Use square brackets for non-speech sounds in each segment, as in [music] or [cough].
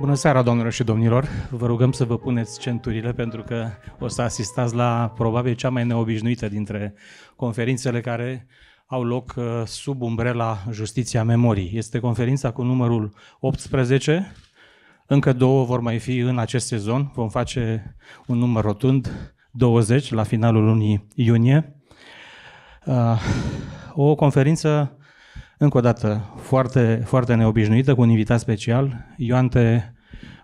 Bună seara, domnilor și domnilor! Vă rugăm să vă puneți centurile pentru că o să asistați la probabil cea mai neobișnuită dintre conferințele care au loc uh, sub umbrela Justiția Memorii. Este conferința cu numărul 18. Încă două vor mai fi în acest sezon. Vom face un număr rotund, 20, la finalul lunii iunie. Uh, o conferință încă o dată, foarte, foarte neobișnuită, cu un invitat special, Ioante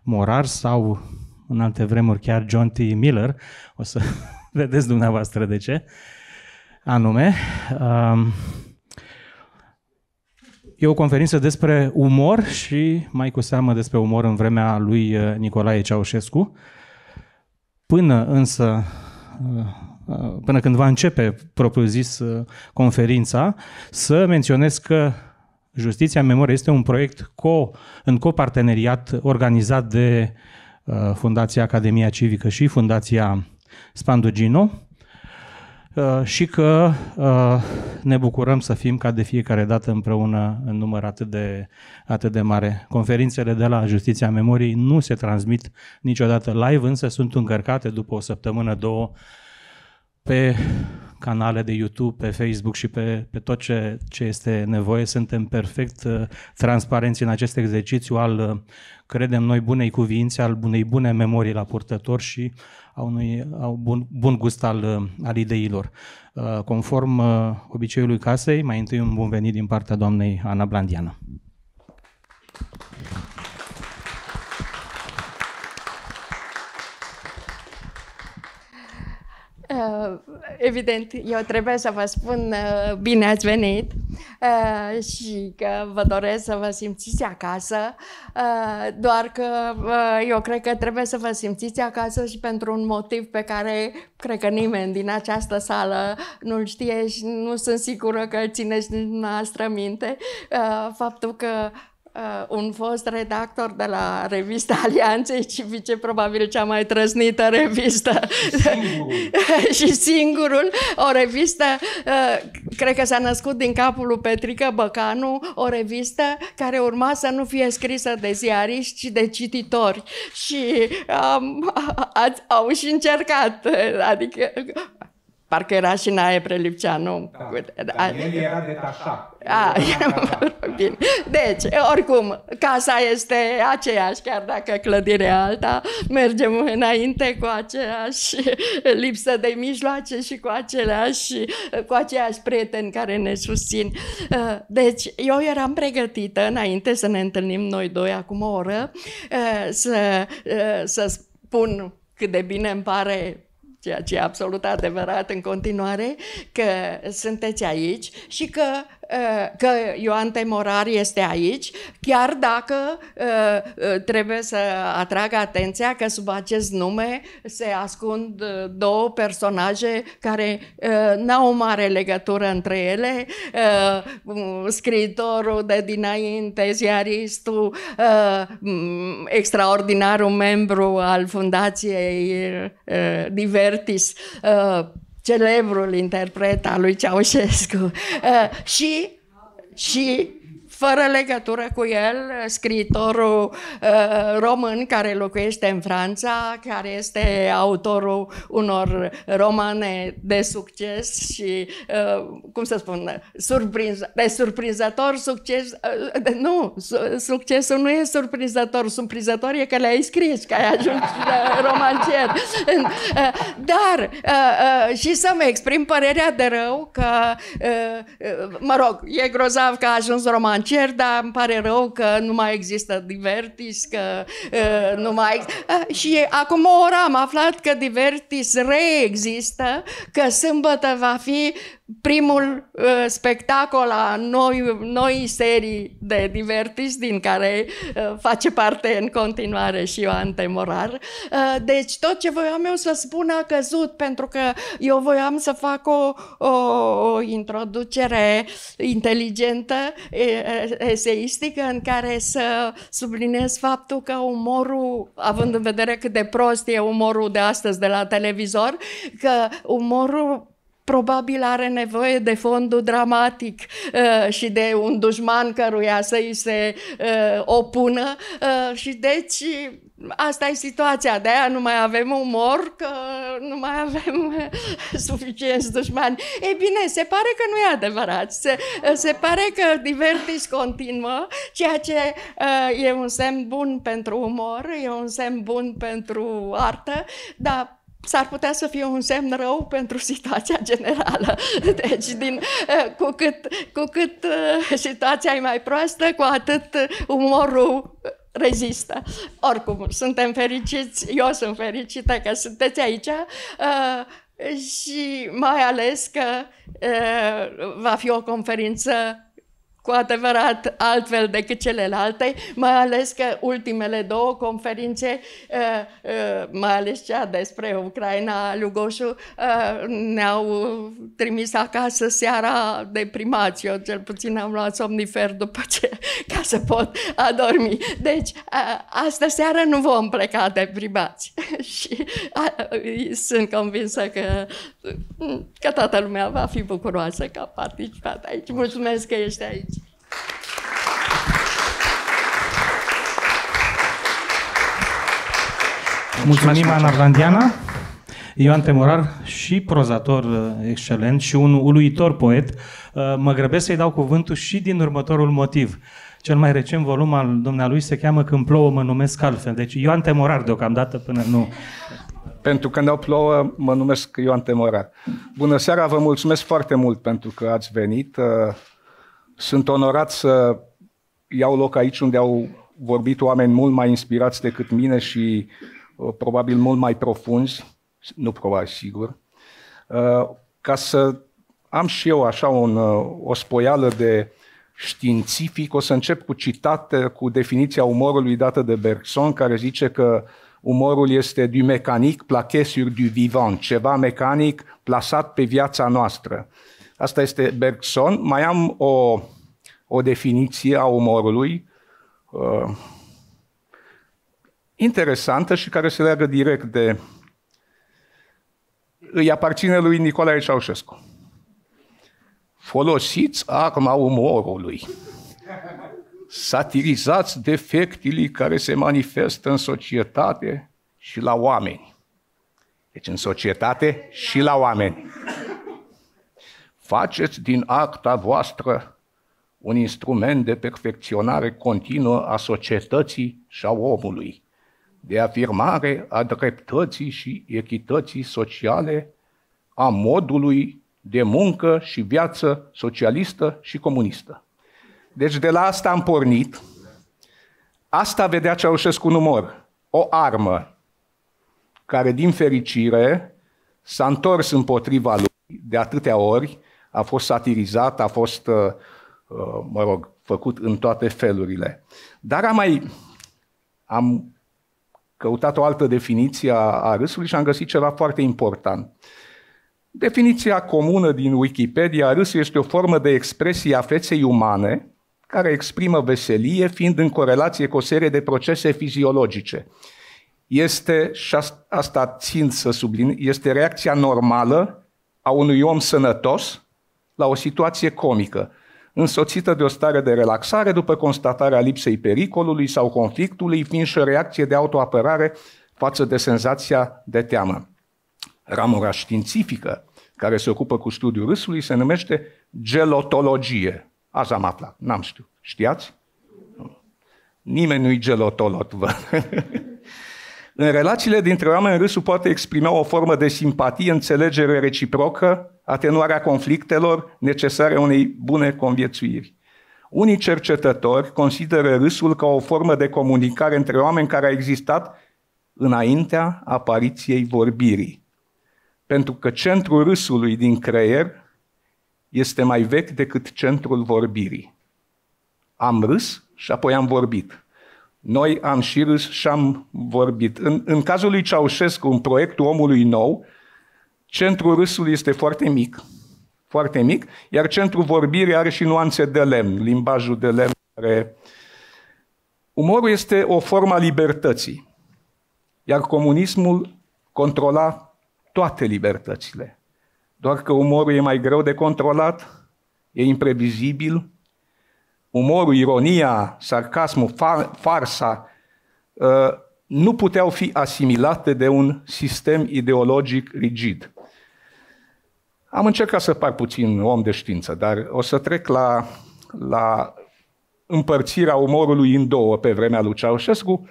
Morar sau, în alte vremuri, chiar John T. Miller. O să [laughs] vedeți dumneavoastră de ce. Anume, um, e o conferință despre umor și mai cu seamă despre umor în vremea lui uh, Nicolae Ceaușescu. Până însă uh, Uh, până când va începe propriu-zis uh, conferința, să menționez că Justiția în Memorie este un proiect co, în coparteneriat organizat de uh, Fundația Academia Civică și Fundația Spandugino și că ne bucurăm să fim ca de fiecare dată împreună în număr atât de, atât de mare. Conferințele de la Justiția Memoriei nu se transmit niciodată live, însă sunt încărcate după o săptămână, două, pe canale de YouTube, pe Facebook și pe, pe tot ce, ce este nevoie. Suntem perfect uh, transparenți în acest exercițiu al, uh, credem noi, bunei cuvințe, al bunei bune memorii la purtător și a unui a bun, bun gust al, uh, al ideilor. Uh, conform uh, obiceiului casei, mai întâi un bun venit din partea doamnei Ana Blandiană. Evident, eu trebuie să vă spun uh, bine ați venit uh, și că vă doresc să vă simțiți acasă, doar că eu cred că trebuie să vă simțiți acasă și pentru un motiv pe care cred că nimeni din această sală nu-l știe și nu sunt sigură că țineți noastră minte, faptul că uh, un fost redactor de la revista [laughs] Alianței Civice, probabil cea mai trăsnită revistă Singurul. [laughs] și singurul, o revistă, uh, cred că s-a născut din capul lui Petrică Băcanu, o revistă care urma să nu fie scrisă de ziariști, ci de cititori. Și um, [laughs] au și încercat, adică Parcă era și Nae Prelipceanu. Da, el era detașat. A, bine. Deci, oricum, casa este aceeași, chiar dacă clădirea alta, mergem înainte cu aceeași lipsă de mijloace și cu aceleași, cu aceiași prieteni care ne susțin. Deci, eu eram pregătită, înainte să ne întâlnim noi doi acum o oră, să, să spun cât de bine îmi pare ceea ce e absolut adevărat în continuare, că sunteți aici și că Uh, că Ioan Temorar este aici, chiar dacă uh, uh, trebuie să atrag atenția că sub acest nume se ascund două personaje care n-au o mare legătură între ele, scriitorul de dinainte, ziaristul, extraordinarul membru al Fundației Divertis, celebrul interpret al lui Ceaușescu. [laughs] Uh, și, și fără legătură cu el, scriitorul uh, român care locuiește în Franța, care este autorul unor romane de succes și, uh, cum să spun, surprinz, de surprinzător succes. Uh, de, nu, su, succesul nu e surprinzător, surprinzător e că le-ai scris, că ai ajuns uh, romancier. Uh, dar, uh, uh, și să-mi exprim părerea de rău că, uh, uh, mă rog, e grozav că a ajuns romancier, cer, dar îmi pare rău că nu mai există Divertis, că uh, nu mai... Uh, și acum o oră am aflat că Divertis reexistă, că sâmbătă va fi primul uh, spectacol a noi, noi serii de Divertis, din care uh, face parte în continuare și Ioan Temorar. Uh, deci tot ce voiam eu să spun a căzut, pentru că eu voiam să fac o, o, o introducere inteligentă, eseistică, în care să subliniez faptul că umorul, având în vedere cât de prost e umorul de astăzi de la televizor, că umorul probabil are nevoie de fondul dramatic uh, și de un dușman căruia să-i se uh, opună uh, și deci asta e situația, de aia nu mai avem umor, că nu mai avem [laughs] suficienți dușmani. Ei bine, se pare că nu e adevărat, se, se pare că divertis continuă, ceea ce uh, e un semn bun pentru umor, e un semn bun pentru artă, dar s-ar putea să fie un semn rău pentru situația generală. [laughs] Deci, din, eh, cu cât, cu cât eh, situația e mai proastă, cu atât umorul rezistă. Oricum, suntem fericiți, eu sunt fericită că sunteți aici uh, și mai ales că uh, va fi o conferință cu adevărat altfel decât celelalte, mai ales că ultimele două conferințe, uh, uh, mai ales cea despre Ucraina, Lugoșu, uh, ne-au trimis acasă seara deprimați. Eu cel puțin am luat somnifer după ce, [laughs] ca să pot adormi. Deci, asta seară nu vom pleca deprimați. [laughs] Și sunt convinsă că, că toată lumea va fi bucuroasă că a participat aici. Mulțumesc că ești aici. Mulțumim, Ana Arlandiana, Ioan Temorar și prozator uh, excelent și un uluitor poet. Uh, mă grăbesc să-i dau cuvântul și din următorul motiv. Cel mai recent volum al dumnealui se cheamă Când plouă mă numesc altfel. Deci Ioan Temorar deocamdată până nu... Pentru că când plouă mă numesc Ioan Temorar. Bună seara, vă mulțumesc foarte mult pentru că ați venit. Uh, sunt onorat să iau loc aici unde au vorbit oameni mult mai inspirați decât mine și uh, probabil mult mai profunzi, nu probabil sigur, uh, ca să am și eu așa un, uh, o spoială de științific, o să încep cu citate, cu definiția umorului dată de Bergson, care zice că umorul este du mecanic plaqué sur du vivant, ceva mecanic plasat pe viața noastră. Asta este Bergson. Mai am o, o definiție a umorului uh, interesantă și care se leagă direct de... Îi aparține lui Nicolae Ceaușescu. Folosiți arma umorului. Satirizați defectele care se manifestă în societate și la oameni. Deci în societate și la oameni. Faceți din acta voastră un instrument de perfecționare continuă a societății și a omului, de afirmare a dreptății și echității sociale, a modului de muncă și viață socialistă și comunistă. Deci de la asta am pornit. Asta vedea Ceaușescu în umor. O armă care, din fericire, s-a întors împotriva lui de atâtea ori a fost satirizat, a fost, uh, uh, mă rog, făcut în toate felurile. Dar am mai am căutat o altă definiție a, a râsului și am găsit ceva foarte important. Definiția comună din Wikipedia, râsul este o formă de expresie a feței umane care exprimă veselie, fiind în corelație cu o serie de procese fiziologice. Este, și asta țin să sublin, este reacția normală a unui om sănătos la o situație comică, însoțită de o stare de relaxare după constatarea lipsei pericolului sau conflictului, fiind și o reacție de autoapărare față de senzația de teamă. Ramura științifică care se ocupă cu studiul râsului se numește gelotologie. Azi am aflat, n-am știut. Știați? Nimeni nu-i gelotolot, vă. [laughs] În relațiile dintre oameni, râsul poate exprima o formă de simpatie, înțelegere reciprocă, atenuarea conflictelor necesare unei bune conviețuiri. Unii cercetători consideră râsul ca o formă de comunicare între oameni care a existat înaintea apariției vorbirii. Pentru că centrul râsului din creier este mai vechi decât centrul vorbirii. Am râs și apoi am vorbit. Noi am și râs și am vorbit. În, în cazul lui Ceaușescu, în proiectul Omului Nou, centrul râsului este foarte mic, foarte mic, iar centrul vorbirii are și nuanțe de lemn, limbajul de lemn care... Umorul este o formă a libertății, iar comunismul controla toate libertățile. doar că umorul e mai greu de controlat, e imprevizibil. Umorul, ironia, sarcasmul, far, farsa uh, nu puteau fi asimilate de un sistem ideologic rigid. Am încercat să par puțin om de știință, dar o să trec la, la împărțirea umorului în două pe vremea lui Ceaușescu.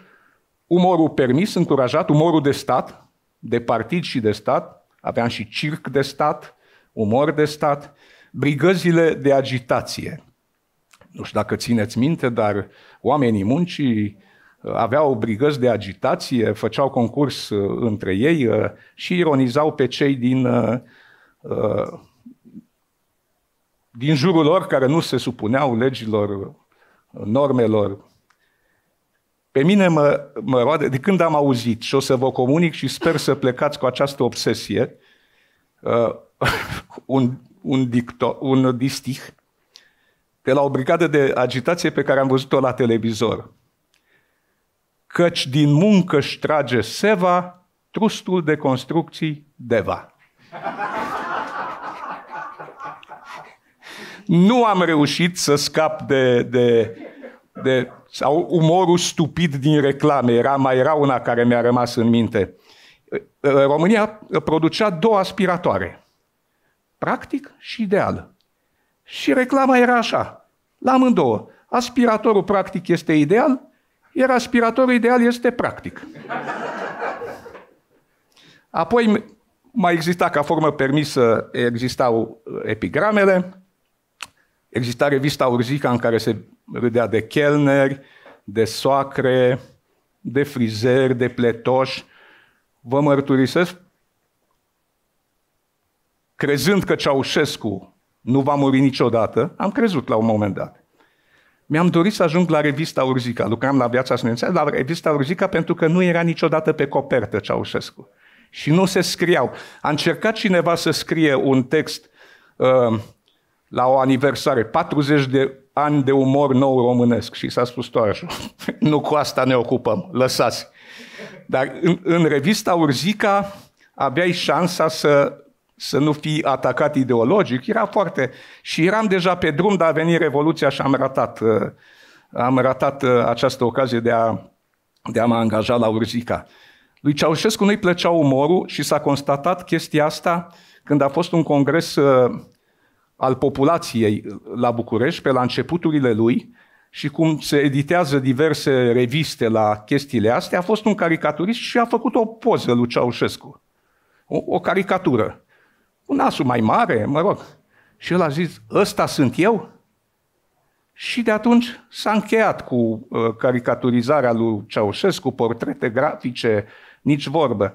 Umorul permis, încurajat, umorul de stat, de partid și de stat, aveam și circ de stat, umor de stat, brigăzile de agitație. Nu știu dacă țineți minte, dar oamenii muncii uh, aveau brigăzi de agitație, făceau concurs uh, între ei uh, și ironizau pe cei din, din jurul lor care nu se supuneau legilor, normelor. Pe mine mă, mă roade, de când am auzit și o să vă comunic și sper să plecați cu această obsesie, [laughs] un, un, dicto, un distih de la o brigadă de agitație pe care am văzut-o la televizor. Căci din muncă își trage seva, trustul de construcții Deva. nu am reușit să scap de, de, de sau umorul stupid din reclame. Era, mai era una care mi-a rămas în minte. România producea două aspiratoare practic și ideal. Și reclama era așa, la amândouă. Aspiratorul practic este ideal, iar aspiratorul ideal este practic. Apoi mai exista ca formă permisă, existau epigramele, exista revista Urzica în care se râdea de chelneri, de soacre, de frizeri, de pletoși. Vă mărturisesc crezând că Ceaușescu nu va muri niciodată, am crezut la un moment dat. Mi-am dorit să ajung la revista Urzica. Lucram la Viața Studențească, la revista Urzica pentru că nu era niciodată pe copertă Ceaușescu. Și nu se scriau. A încercat cineva să scrie un text uh, la o aniversare, 40 de ani de umor nou românesc și s-a spus tot așa. [laughs] nu cu asta ne ocupăm, lăsați. Dar în, în revista Urzica aveai șansa să să nu fii atacat ideologic, era foarte... Și eram deja pe drum de a veni Revoluția și am ratat, uh, am ratat uh, această ocazie de a, de a mă angaja la Urzica. Lui Ceaușescu nu-i plăcea umorul și s-a constatat chestia asta când a fost un congres uh, al populației la București, pe la începuturile lui, și cum se editează diverse reviste la chestiile astea, a fost un caricaturist și a făcut o poză lui Ceaușescu. O, o caricatură un nasul mai mare, mă rog. Și el a zis, ăsta sunt eu? Și de atunci s-a încheiat cu uh, caricaturizarea lui Ceaușescu, portrete grafice, nici vorbă.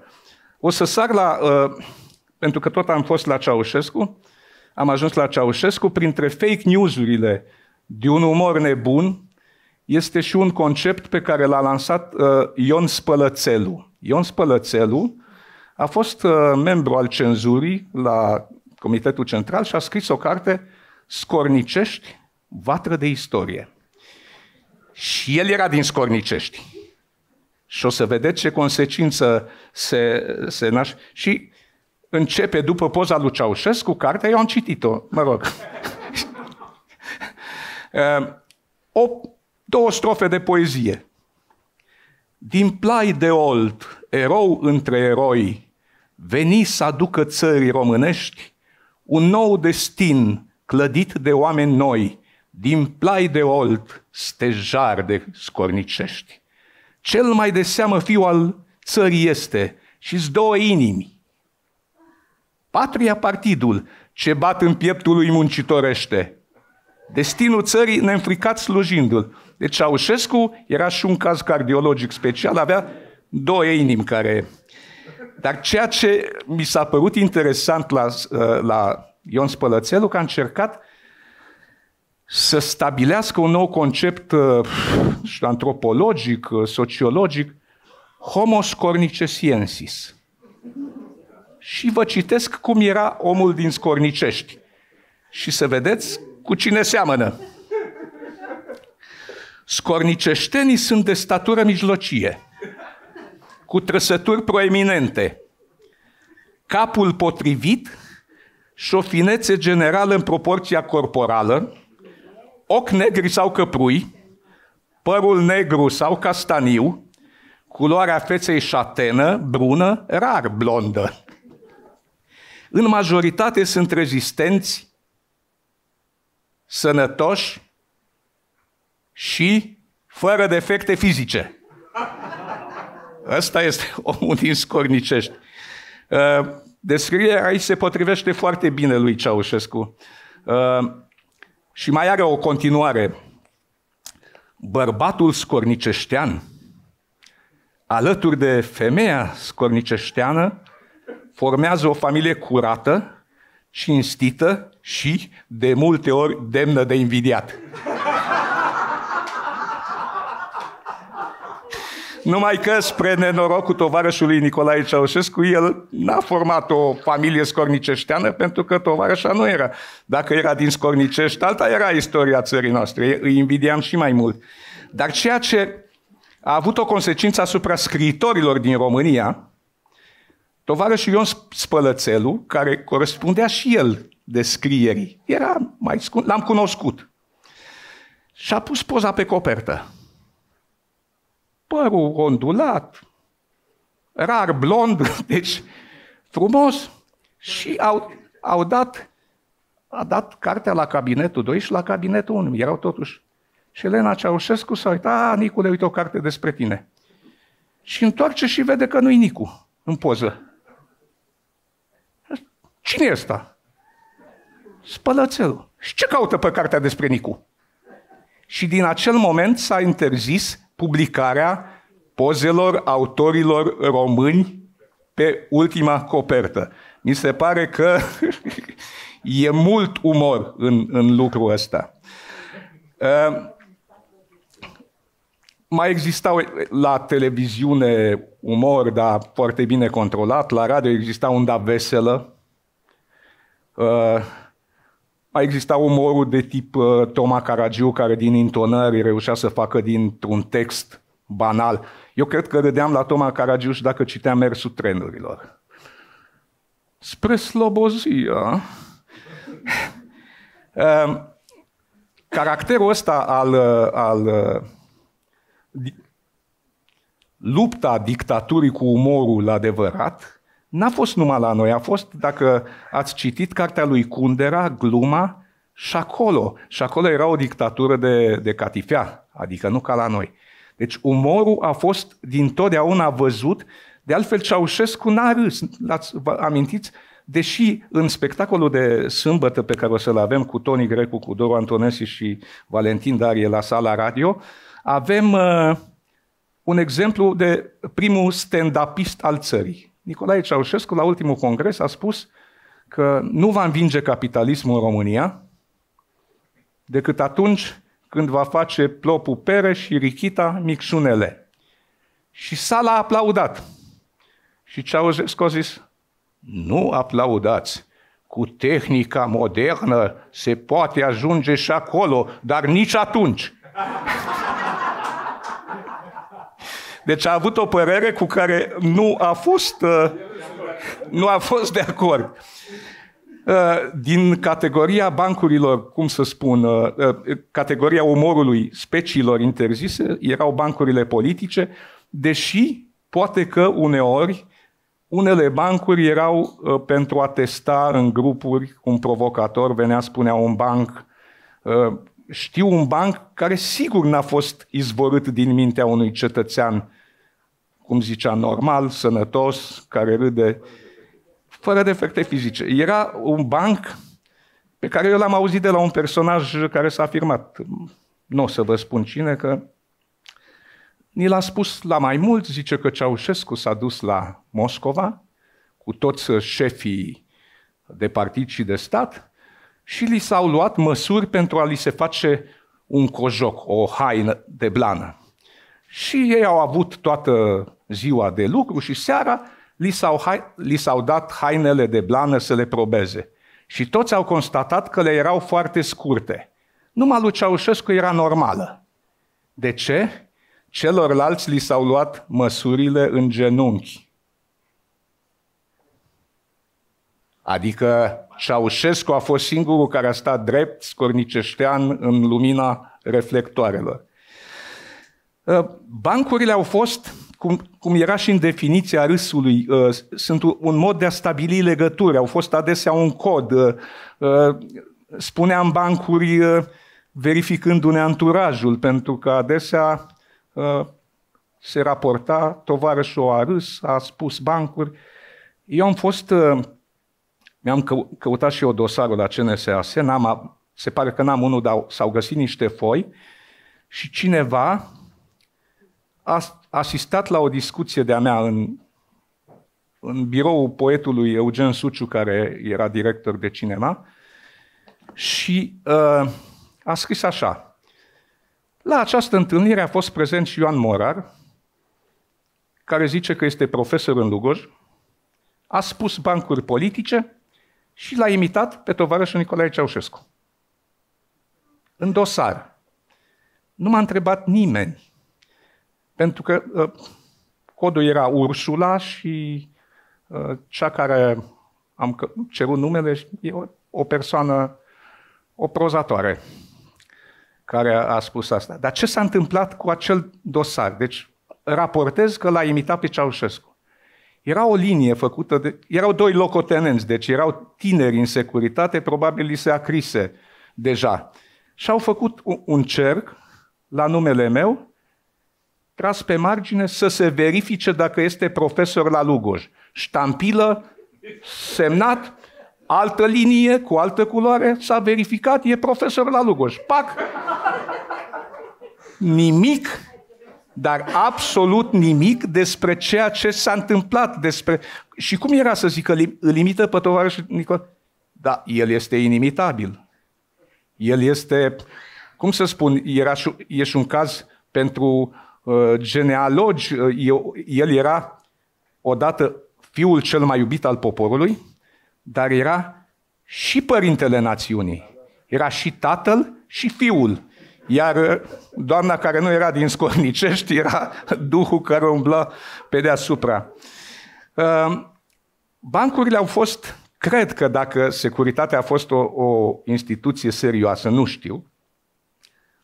O să sar la, uh, pentru că tot am fost la Ceaușescu, am ajuns la Ceaușescu, printre fake news-urile de un umor nebun, este și un concept pe care l-a lansat uh, Ion Spălățelu. Ion Spălățelu a fost uh, membru al cenzurii la Comitetul Central și a scris o carte Scornicești, vatră de istorie. Și el era din Scornicești. Și o să vedeți ce consecință se, se naște. Și începe după poza lui Ceaușescu, cartea, eu am citit-o, mă rog. [laughs] Uh, o, două strofe de poezie. Din plai de old, erou între eroi, veni să aducă țării românești un nou destin clădit de oameni noi, din plai de olt, stejar de scornicești. Cel mai de seamă fiu al țării este și două inimi. Patria partidul ce bat în pieptul lui muncitorește. Destinul țării neînfricat slujindu-l. Deci Ceaușescu era și un caz cardiologic special, avea două inimi care dar ceea ce mi s-a părut interesant la, uh, la Ion Spălățelu, că a încercat să stabilească un nou concept uh, știu, antropologic, uh, sociologic, homo scornicesiensis. Și vă citesc cum era omul din Scornicești. Și să vedeți cu cine seamănă. Scorniceștenii sunt de statură mijlocie cu trăsături proeminente, capul potrivit și o finețe generală în proporția corporală, ochi negri sau căprui, părul negru sau castaniu, culoarea feței șatenă, brună, rar blondă. În majoritate sunt rezistenți, sănătoși și fără defecte fizice. Ăsta este [laughs] omul din Scornicești. Uh, descrierea aici se potrivește foarte bine lui Ceaușescu. Uh, și mai are o continuare. Bărbatul scorniceștean, alături de femeia scorniceșteană, formează o familie curată, cinstită și, de multe ori, demnă de invidiat. Numai că, spre nenorocul tovarășului Nicolae Ceaușescu, el n-a format o familie scorniceșteană pentru că tovarășa nu era. Dacă era din Scornicești, alta era istoria țării noastre. Îi invidiam și mai mult. Dar ceea ce a avut o consecință asupra scriitorilor din România, tovarășul Ion Spălățelu, care corespundea și el descrierii, era mai scund, l-am cunoscut. Și a pus poza pe copertă părul ondulat, rar blond, [laughs] deci frumos. Și au, au dat, a dat cartea la cabinetul 2 și la cabinetul 1. Erau totuși. Și Elena Ceaușescu s-a uitat, a, Nicule, uite o carte despre tine. Și întoarce și vede că nu-i Nicu în poză. Cine e ăsta? Spălățelul. Și ce caută pe cartea despre Nicu? Și din acel moment s-a interzis publicarea pozelor autorilor români pe ultima copertă. Mi se pare că [laughs] e mult umor în, în lucrul ăsta. Uh, mai existau la televiziune umor, dar foarte bine controlat. La radio exista unda veselă. Uh, mai exista umorul de tip uh, Toma Caragiu, care din intonări reușea să facă dintr-un text banal. Eu cred că râdeam la Toma Caragiu și dacă citeam mersul trenurilor. Spre slobozia. uh, [laughs] caracterul ăsta al, uh, al uh, lupta dictaturii cu umorul adevărat N-a fost numai la noi, a fost, dacă ați citit cartea lui Kundera, Gluma, și acolo. Și acolo era o dictatură de, de catifea, adică nu ca la noi. Deci umorul a fost din totdeauna văzut, de altfel Ceaușescu n-a râs, vă amintiți? Deși în spectacolul de sâmbătă pe care o să-l avem cu Toni Grecu, cu Doru Antonesi și Valentin Darie la sala radio, avem uh, un exemplu de primul stand-upist al țării, Nicolae Ceaușescu, la ultimul congres, a spus că nu va învinge capitalismul în România decât atunci când va face plopul pere și richita micșunele. Și sala a aplaudat. Și Ceaușescu a zis, nu aplaudați, cu tehnica modernă se poate ajunge și acolo, dar nici atunci. [laughs] Deci a avut o părere cu care nu a fost, uh, nu a fost de acord. Uh, din categoria bancurilor, cum să spun, uh, categoria umorului speciilor interzise, erau bancurile politice, deși poate că uneori unele bancuri erau pentru a testa în grupuri, un provocator venea, spunea un banc, știu un banc care sigur n-a fost izvorât din mintea unui cetățean cum zicea, normal, sănătos, care râde, fără defecte fizice. Era un banc pe care eu l-am auzit de la un personaj care s-a afirmat. Nu o să vă spun cine, că ni l-a spus la mai mult, zice că Ceaușescu s-a dus la Moscova cu toți șefii de partid și de stat și li s-au luat măsuri pentru a li se face un cojoc, o haină de blană. Și ei au avut toată ziua de lucru și seara li s-au, li s-au dat hainele de blană să le probeze. Și toți au constatat că le erau foarte scurte. Numai lui Ceaușescu era normală. De ce? Celorlalți li s-au luat măsurile în genunchi. Adică Ceaușescu a fost singurul care a stat drept, scorniceștean, în lumina reflectoarelor. Uh, bancurile au fost, cum, cum era și în definiția râsului, uh, sunt un mod de a stabili legături, au fost adesea un cod. Uh, spuneam bancuri verificându-ne anturajul, pentru că adesea se raporta, tovarășul a râs, a spus bancuri. Eu am fost, mi-am căutat și eu dosarul la CNSAS, n-am, se pare că n-am unul, dar s-au găsit niște foi și cineva a asistat la o discuție de-a mea în, în biroul poetului Eugen Suciu, care era director de cinema, și uh, a scris așa. La această întâlnire a fost prezent și Ioan Morar, care zice că este profesor în Lugoj, a spus bancuri politice și l-a imitat pe tovarășul Nicolae Ceaușescu. În dosar. Nu m-a întrebat nimeni pentru că uh, codul era Ursula și uh, cea care am cerut numele e o, o persoană, o prozatoare care a spus asta. Dar ce s-a întâmplat cu acel dosar? Deci raportez că l-a imitat pe Ceaușescu. Era o linie făcută de... Erau doi locotenenți, deci erau tineri în securitate, probabil li se acrise deja. Și au făcut un cerc la numele meu tras pe margine să se verifice dacă este profesor la Lugoj. Ștampilă, semnat, altă linie cu altă culoare, s-a verificat, e profesor la Lugoj. Pac! Nimic, dar absolut nimic despre ceea ce s-a întâmplat. Despre... Și cum era să zică, îl imită pe tovarășul Nicol? Da, el este inimitabil. El este, cum să spun, era și, e și un caz pentru Uh, genealogi, uh, el era odată fiul cel mai iubit al poporului, dar era și părintele națiunii. Era și tatăl și fiul. Iar uh, doamna care nu era din Scornicești era duhul care umblă pe deasupra. Bancurile au fost, cred că dacă securitatea a fost o, o instituție serioasă, nu știu,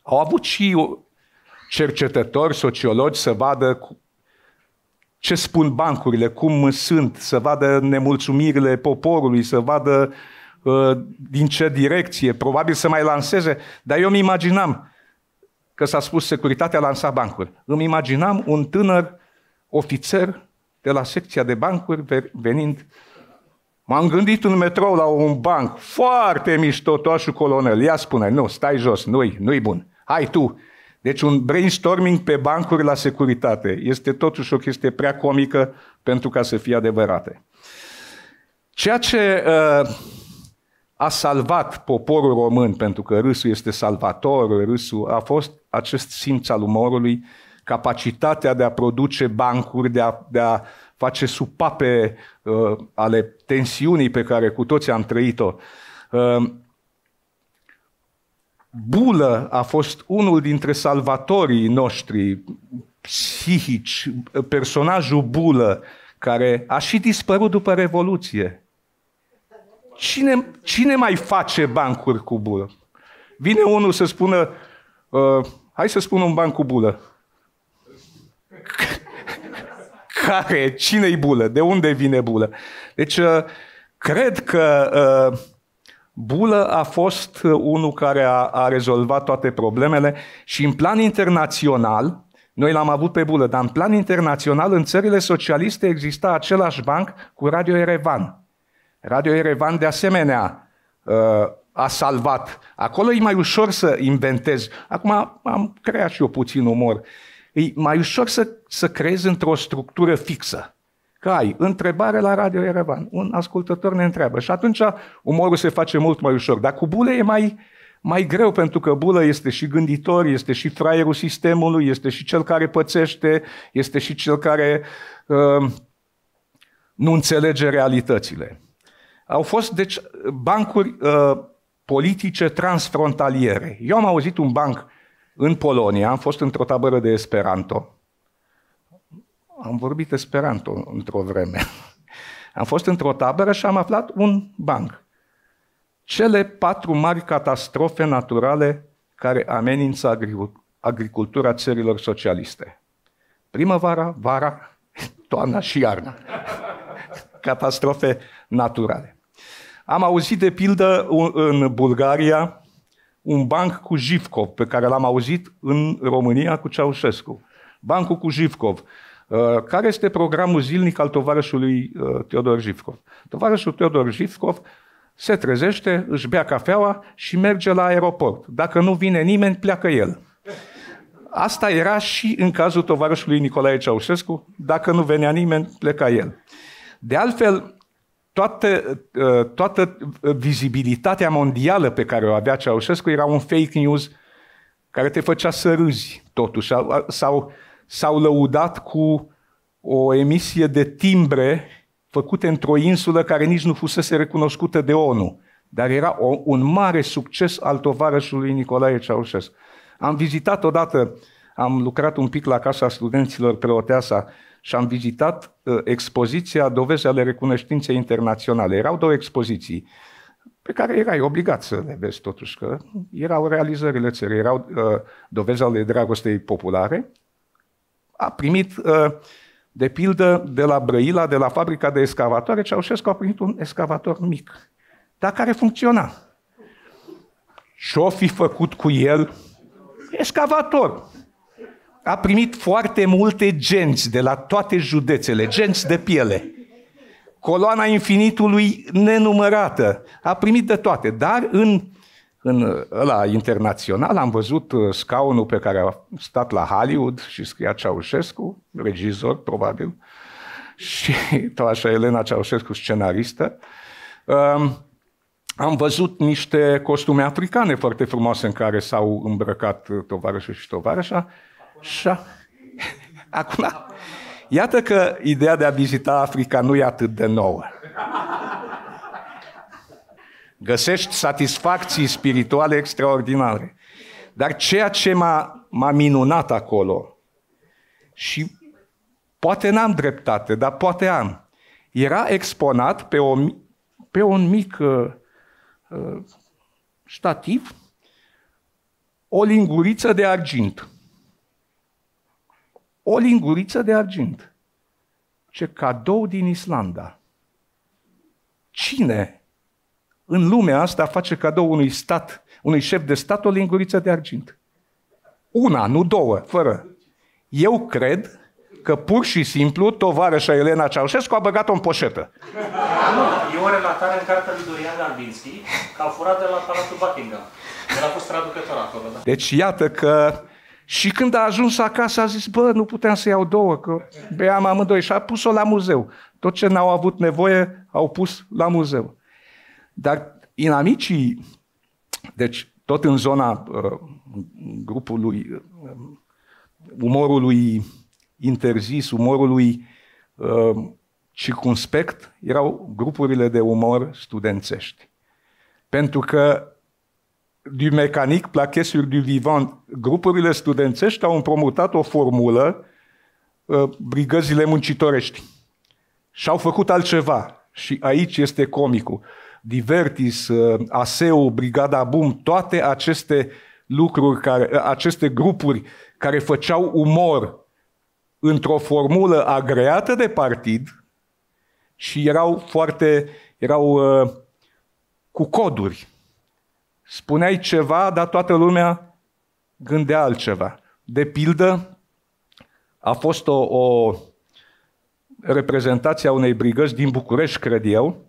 au avut și cercetători, sociologi să vadă ce spun bancurile, cum sunt, să vadă nemulțumirile poporului, să vadă uh, din ce direcție, probabil să mai lanseze. Dar eu mi imaginam că s-a spus securitatea lansa bancuri. Îmi imaginam un tânăr ofițer de la secția de bancuri venind M-am gândit în metrou la un banc foarte mișto, toașul colonel. Ia spune, nu, stai jos, nu-i, nu-i bun. Hai tu, deci un brainstorming pe bancuri la securitate este totuși o chestie prea comică pentru ca să fie adevărate. Ceea ce uh, a salvat poporul român, pentru că râsul este salvator, râsul a fost acest simț al umorului, capacitatea de a produce bancuri, de a, de a face supape uh, ale tensiunii pe care cu toții am trăit-o. Uh, Bulă a fost unul dintre salvatorii noștri psihici, personajul Bulă, care a și dispărut după Revoluție. Cine, cine mai face bancuri cu bulă? Vine unul să spună, uh, hai să spun un banc cu bulă. [laughs] Care? Cine-i bulă? De unde vine bulă? Deci, uh, cred că uh, Bulă a fost uh, unul care a, a rezolvat toate problemele și în plan internațional, noi l-am avut pe Bulă, dar în plan internațional, în țările socialiste exista același banc cu Radio Erevan. Radio Erevan, de asemenea, uh, a salvat. Acolo e mai ușor să inventezi. Acum am creat și eu puțin umor. E mai ușor să, să creezi într-o structură fixă că ai întrebare la Radio Erevan. Un ascultător ne întreabă și atunci umorul se face mult mai ușor. Dar cu bule e mai, mai greu pentru că bulă este și gânditor, este și fraierul sistemului, este și cel care pățește, este și cel care uh, nu înțelege realitățile. Au fost, deci, bancuri uh, politice transfrontaliere. Eu am auzit un banc în Polonia, am fost într-o tabără de Esperanto, am vorbit Esperanto într-o vreme. Am fost într-o tabără și am aflat un banc. Cele patru mari catastrofe naturale care amenință agricultura țărilor socialiste. Primăvara, vara, [laughs] toamna și iarna. [laughs] Catastrofe naturale. Am auzit de pildă în Bulgaria un banc cu Jivkov, pe care l-am auzit în România cu Ceaușescu. Bancul cu Jivkov. Uh, care este programul zilnic al tovarășului uh, Teodor Jivkov? Tovarășul Teodor Jivkov se trezește, își bea cafeaua și merge la aeroport. Dacă nu vine nimeni, pleacă el. Asta era și în cazul tovarășului Nicolae Ceaușescu. Dacă nu venea nimeni, pleca el. De altfel, toată, uh, toată vizibilitatea mondială pe care o avea Ceaușescu era un fake news care te făcea să râzi, totuși. Sau, s-au lăudat cu o emisie de timbre făcute într-o insulă care nici nu fusese recunoscută de ONU. Dar era o, un mare succes al tovarășului Nicolae Ceaușescu. Am vizitat odată, am lucrat un pic la Casa Studenților Preoteasa și am vizitat uh, expoziția Dovezi ale recunoștinței internaționale. Erau două expoziții pe care erai obligat să le vezi totuși, că erau realizările țării, erau uh, dovezi ale dragostei populare. A primit, uh, de pildă, de la Brăila, de la fabrica de escavatoare, Ceaușescu a primit un escavator mic, dar care funcționa. Ce-o fi făcut cu el? Escavator a primit foarte multe genți de la toate județele, genți de piele. Coloana infinitului nenumărată. A primit de toate, dar în, în ăla internațional am văzut uh, scaunul pe care a stat la Hollywood și scria Ceaușescu, regizor probabil, [laughs] și tot așa Elena Ceaușescu, scenaristă. Um, am văzut niște costume africane foarte frumoase în care s-au îmbrăcat tovarășul și tovarășa și [laughs] acum, iată că ideea de a vizita Africa nu e atât de nouă. Găsești satisfacții spirituale extraordinare. Dar ceea ce m-a, m-a minunat acolo, și poate n-am dreptate, dar poate am, era exponat pe, o, pe un mic uh, uh, stativ o linguriță de argint o linguriță de argint. Ce cadou din Islanda. Cine în lumea asta face cadou unui stat, unui șef de stat o linguriță de argint? Una, nu două, fără. Eu cred că pur și simplu tovarășa Elena Ceaușescu a băgat-o în poșetă. Nu, e o relatare în cartea lui Dorian Albinski că a furat de la Palatul Buckingham. El a fost traducător acolo. Da. Deci iată că și când a ajuns acasă a zis, bă, nu puteam să iau două, că beam amândoi. Și a pus-o la muzeu. Tot ce n-au avut nevoie au pus la muzeu. Dar inamicii, deci tot în zona uh, grupului, uh, umorului interzis, umorului uh, circunspect, erau grupurile de umor studențești. Pentru că du mecanic plaqué sur du vivant. Grupurile studențești au împrumutat o formulă, uh, brigăzile muncitorești. Și au făcut altceva. Și aici este comicul. Divertis, uh, Aseu, Brigada Bum, toate aceste lucruri, care, uh, aceste grupuri care făceau umor într-o formulă agreată de partid și erau foarte, erau uh, cu coduri spuneai ceva, dar toată lumea gândea altceva. De pildă, a fost o, o reprezentație a unei brigăzi din București, cred eu,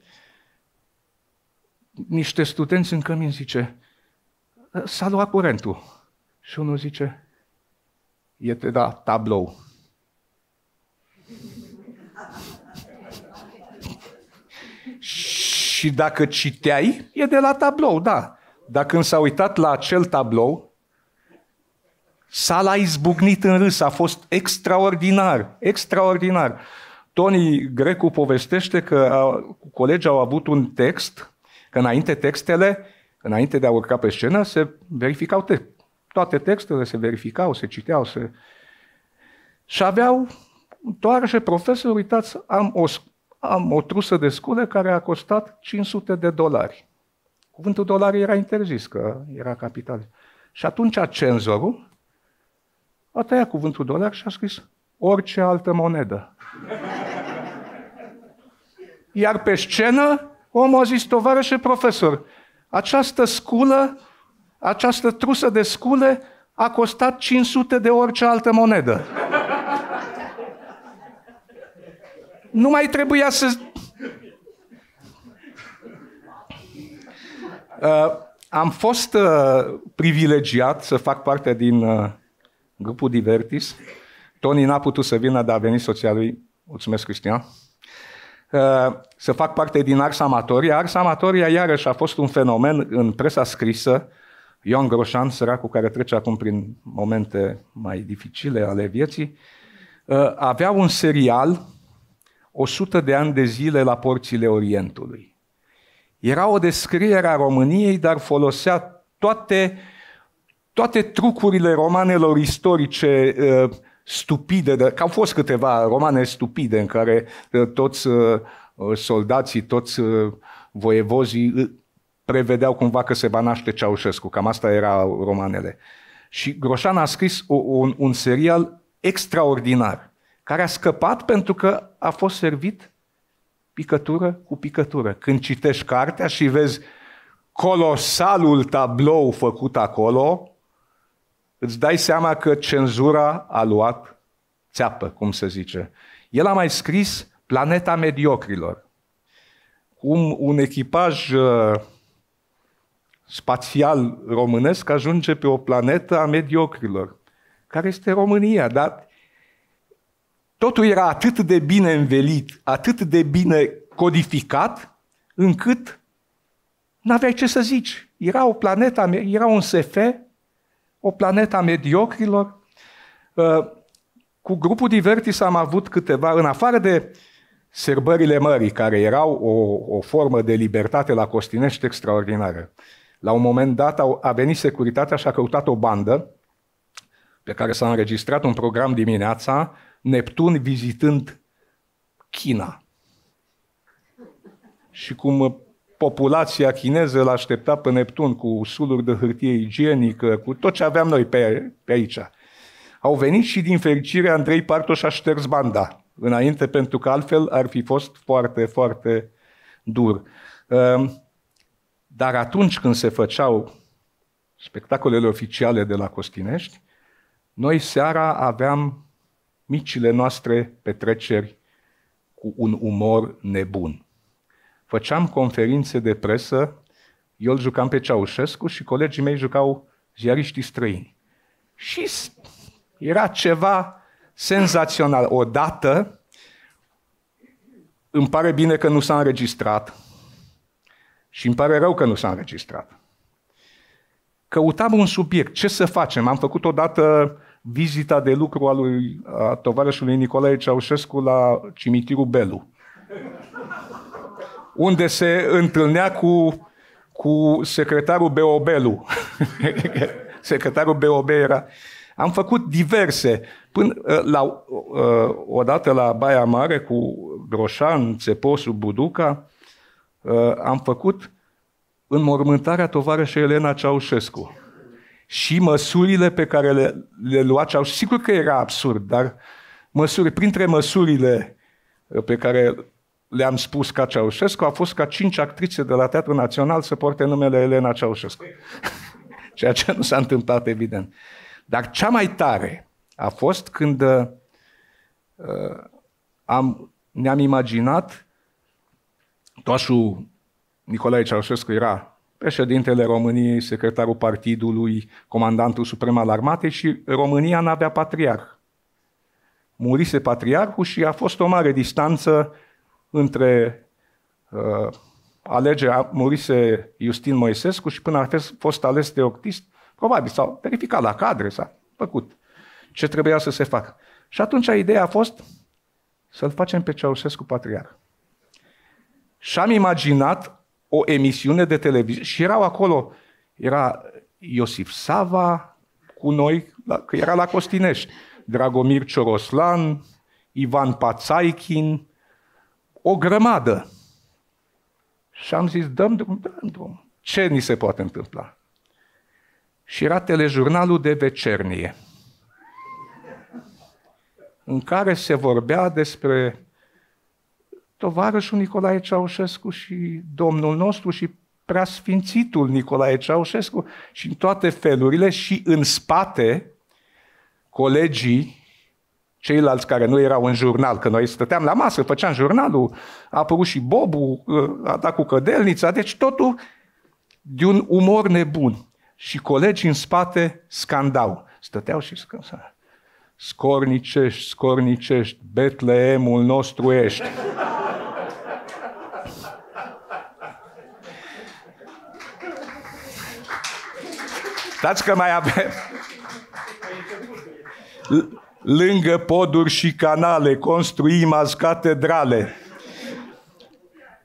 niște studenți în cămin zice, s-a luat curentul. Și unul zice, e de da tablou. și dacă citeai, e de la tablou, da. Dar când s-a uitat la acel tablou, sala a izbucnit în râs, a fost extraordinar, extraordinar. Tony Grecu povestește că a, colegii au avut un text, că înainte textele, înainte de a urca pe scenă, se verificau te- toate textele, se verificau, se citeau, se... Și aveau, doar și profesor, uitați, am o, am o trusă de scule care a costat 500 de dolari. Cuvântul dolar era interzis, că era capital. Și atunci cenzorul a tăiat cuvântul dolar și a scris orice altă monedă. Iar pe scenă, omul a zis, tovarășe profesor, această sculă, această trusă de scule a costat 500 de orice altă monedă. [laughs] Nu mai trebuia să... [laughs] Uh, am fost uh, privilegiat să fac parte din uh, grupul Divertis. Tony n-a putut să vină, dar a venit soția lui. Mulțumesc, Cristian. Uh, să fac parte din Ars Amatoria. Ars Amatoria, iarăși, a fost un fenomen în presa scrisă. Ion Groșan, săracul care trece acum prin momente mai dificile ale vieții, uh, avea un serial 100 de ani de zile la porțile Orientului. Era o descriere a României, dar folosea toate, toate trucurile romanelor istorice uh, stupide, de, că au fost câteva romane stupide în care uh, toți uh, soldații, toți voievozii prevedeau cumva că se va naște Ceaușescu. Cam asta era romanele. Și Groșan a scris un, un serial extraordinar, care a scăpat pentru că a fost servit picătură cu picătură. Când citești cartea și vezi colosalul tablou făcut acolo, îți dai seama că cenzura a luat țeapă, cum se zice. El a mai scris Planeta Mediocrilor, cum un echipaj uh, spațial românesc ajunge pe o planetă a mediocrilor, care este România, dar totul era atât de bine învelit, atât de bine codificat, încât n-aveai ce să zici. Era o planetă, era un SF, o planetă a mediocrilor. Uh, cu grupul Divertis am avut câteva, în afară de serbările mării, care erau o, o formă de libertate la Costinești extraordinară. La un moment dat a venit securitatea și a căutat o bandă pe care s-a înregistrat un program dimineața Neptun vizitând China. Și cum populația chineză l aștepta pe Neptun cu suluri de hârtie igienică, cu tot ce aveam noi pe, pe aici. Au venit și din fericire Andrei Partoș a șters banda înainte, pentru că altfel ar fi fost foarte, foarte dur. Ehm, dar atunci când se făceau spectacolele oficiale de la Costinești, noi seara aveam micile noastre petreceri cu un umor nebun. Făceam conferințe de presă, eu îl jucam pe Ceaușescu și colegii mei jucau ziariștii străini. Și era ceva senzațional. Odată, îmi pare bine că nu s-a înregistrat și îmi pare rău că nu s-a înregistrat. Căutam un subiect, ce să facem? Am făcut odată vizita de lucru a lui a tovarășului Nicolae Ceaușescu la cimitirul Belu, unde se întâlnea cu, cu secretarul Beobelu. [laughs] secretarul Beobe era... Am făcut diverse. Până la, odată la Baia Mare cu Groșan, Țeposu, Buduca, am făcut înmormântarea tovarășei Elena Ceaușescu și măsurile pe care le, le lua Ceaușescu. Sigur că era absurd, dar măsuri, printre măsurile uh, pe care le-am spus ca Ceaușescu a fost ca cinci actrițe de la Teatrul Național să porte numele Elena Ceaușescu. [laughs] Ceea ce nu s-a întâmplat, evident. Dar cea mai tare a fost când uh, am, ne-am imaginat, toașul Nicolae Ceaușescu era președintele României, secretarul partidului, comandantul suprem al armatei și România n-avea patriarh. Murise patriarhul și a fost o mare distanță între uh, alegerea, murise Justin Moisescu și până a fost ales Teoctist, probabil s-au verificat la cadre, s-a făcut ce trebuia să se facă. Și atunci ideea a fost să-l facem pe Ceaușescu patriarh. Și am imaginat o emisiune de televiziune și erau acolo, era Iosif Sava cu noi, că era la Costinești, Dragomir Cioroslan, Ivan Pațaichin, o grămadă. Și am zis, dăm drum, dăm drum. Ce ni se poate întâmpla? Și era telejurnalul de vecernie, în care se vorbea despre tovarășul Nicolae Ceaușescu și domnul nostru și preasfințitul Nicolae Ceaușescu și în toate felurile și în spate colegii ceilalți care nu erau în jurnal, că noi stăteam la masă, făceam jurnalul, a apărut și Bobu, a dat cu cădelnița, deci totul de un umor nebun. Și colegii în spate scandau. Stăteau și scandau. Scornicești, scornicești, Betleemul nostru ești. Stați că mai avem lângă poduri și canale, construim azi catedrale.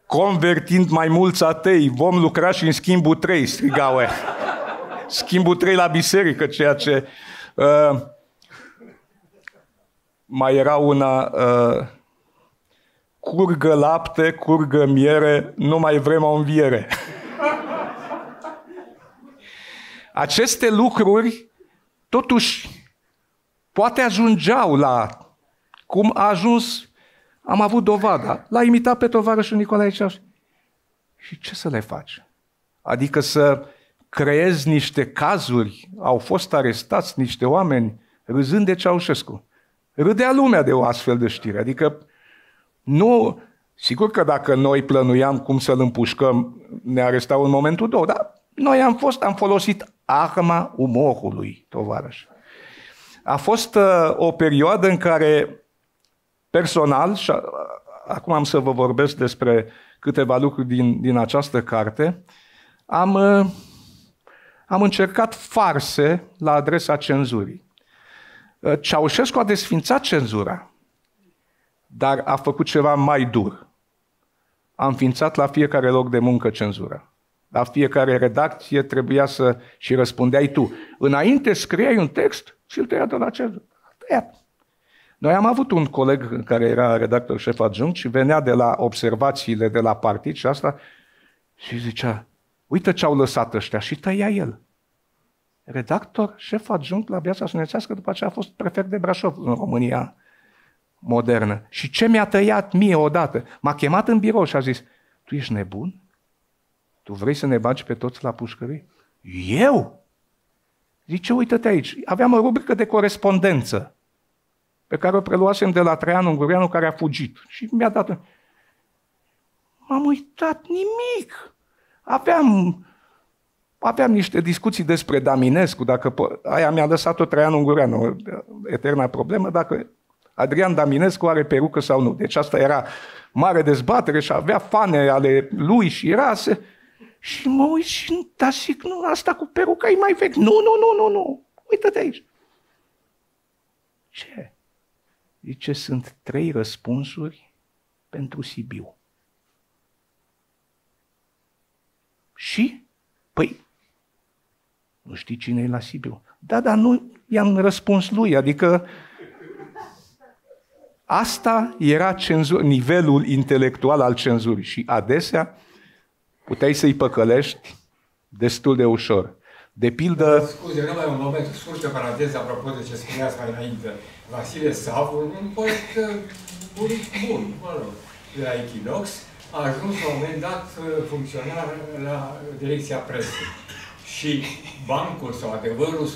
Convertind mai mulți atei, vom lucra și în schimbul 3, strigau Schimbul 3 la biserică, ceea ce... Uh, mai era una... Uh, curgă lapte, curgă miere, nu mai vrem o înviere. Aceste lucruri, totuși, Poate ajungeau la cum a ajuns, am avut dovada, l-a imitat pe tovarășul Nicolae Ceaușescu. Și ce să le faci? Adică să creezi niște cazuri, au fost arestați niște oameni râzând de Ceaușescu. Râdea lumea de o astfel de știre. Adică nu, sigur că dacă noi plănuiam cum să-l împușcăm, ne arestau în momentul două, dar noi am fost, am folosit arma umorului, tovarăș. A fost uh, o perioadă în care personal, și acum am să vă vorbesc despre câteva lucruri din, din această carte, am, uh, am încercat farse la adresa cenzurii. Uh, Ceaușescu a desfințat cenzura, dar a făcut ceva mai dur. A înființat la fiecare loc de muncă cenzura. La fiecare redacție trebuia să și răspundeai tu. Înainte scriai un text, și îl tăia de la cer. Tăiat. Noi am avut un coleg care era redactor șef adjunct și venea de la observațiile de la partid și asta și zicea, uite ce au lăsat ăștia și tăia el. Redactor, șef adjunct la viața studențească, după aceea a fost prefect de Brașov în România modernă. Și ce mi-a tăiat mie odată? M-a chemat în birou și a zis, tu ești nebun? Tu vrei să ne bagi pe toți la pușcării? Eu? Zice, uite-te aici, aveam o rubrică de corespondență pe care o preluasem de la Traian Ungureanu care a fugit. Și mi-a dat... M-am uitat, nimic. Aveam, aveam niște discuții despre Daminescu, dacă aia mi-a lăsat-o Traian Ungureanu, eterna problemă, dacă Adrian Daminescu are perucă sau nu. Deci asta era mare dezbatere și avea fane ale lui și era... Se, și mă uit și, da, zic, nu, asta cu peruca e mai vechi. Nu, nu, nu, nu, nu. Uită-te aici. Ce? Zice, sunt trei răspunsuri pentru Sibiu. Și? Păi, nu știi cine e la Sibiu. Da, dar nu i-am răspuns lui, adică asta era cenzur, nivelul intelectual al cenzurii și adesea puteai să-i păcălești destul de ușor. De pildă... Scuze, numai un moment, scurtă paranteză, apropo de ce spuneați mai înainte. Vasile Savu, un poet uh, bun, bun mă rog, de la Equinox, a ajuns la un moment dat uh, funcționar la direcția presei. Și bancul sau adevărul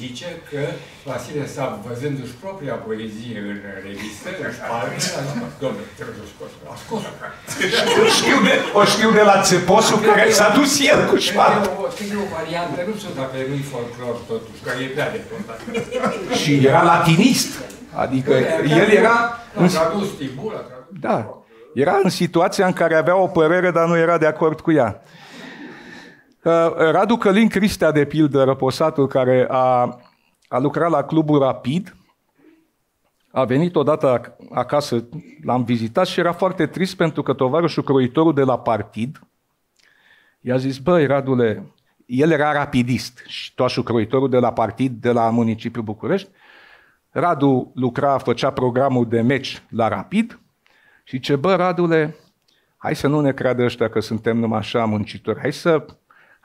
zice că Vasile Sav, văzându-și propria poezie în revistă, își pare, domnule, trebuie să scos, a scos o știu, de, o știu de la Țeposul care s-a dus el cu șpală. E o variantă, nu știu dacă nu-i folclor totuși, că e prea de Și era latinist. Adică el era... A tradus Tibul, a tradus... Da. Era în situația în care avea o părere, dar nu era de acord cu ea. Uh, Radu Călin Cristea, de pildă, răposatul care a, a lucrat la Clubul Rapid, a venit odată acasă, l-am vizitat și era foarte trist pentru că tovarășul croitorul de la partid i-a zis, băi, Radule, el era rapidist și toașul croitorul de la partid de la municipiul București. Radu lucra, făcea programul de meci la rapid Și ce bă, Radule, hai să nu ne creadă ăștia că suntem numai așa muncitori, hai să,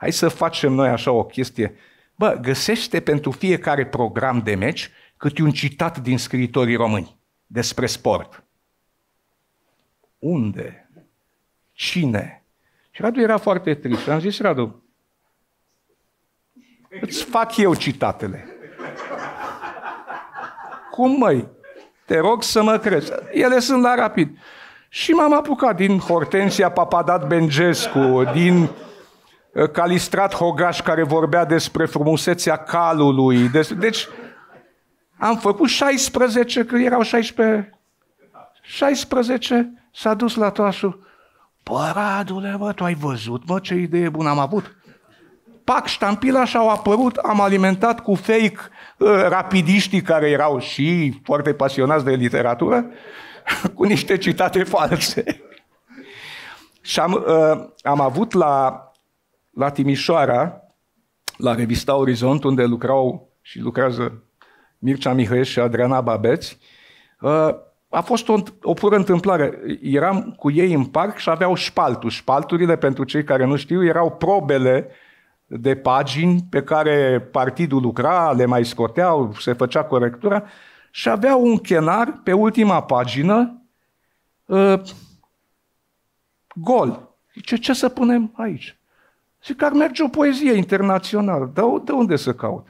hai să facem noi așa o chestie. Bă, găsește pentru fiecare program de meci câte un citat din scriitorii români despre sport. Unde? Cine? Și Radu era foarte trist. Am zis, Radu, îți fac eu citatele. Cum, măi? Te rog să mă crezi. Ele sunt la rapid. Și m-am apucat din Hortensia Papadat Bengescu, din uh, Calistrat Hogaș care vorbea despre frumusețea calului. Deci am făcut 16, că erau 16. 16 s-a dus la toașul. Păradule, bă, tu ai văzut, mă, ce idee bună am avut. Pac, ștampila și au apărut, am alimentat cu fake uh, rapidiștii care erau și foarte pasionați de literatură, [laughs] cu niște citate false. și am, uh, am avut la, la Timișoara, la revista Orizont, unde lucrau și lucrează Mircea Mihăieș și Adriana Babeți, uh, a fost o, o pură întâmplare. Eram cu ei în parc și aveau șpalturi. Șpalturile, pentru cei care nu știu, erau probele de pagini pe care partidul lucra, le mai scoteau, se făcea corectura și aveau un chenar pe ultima pagină uh, gol. Zice, ce să punem aici? Zic că ar merge o poezie internațională. De, de unde să caut?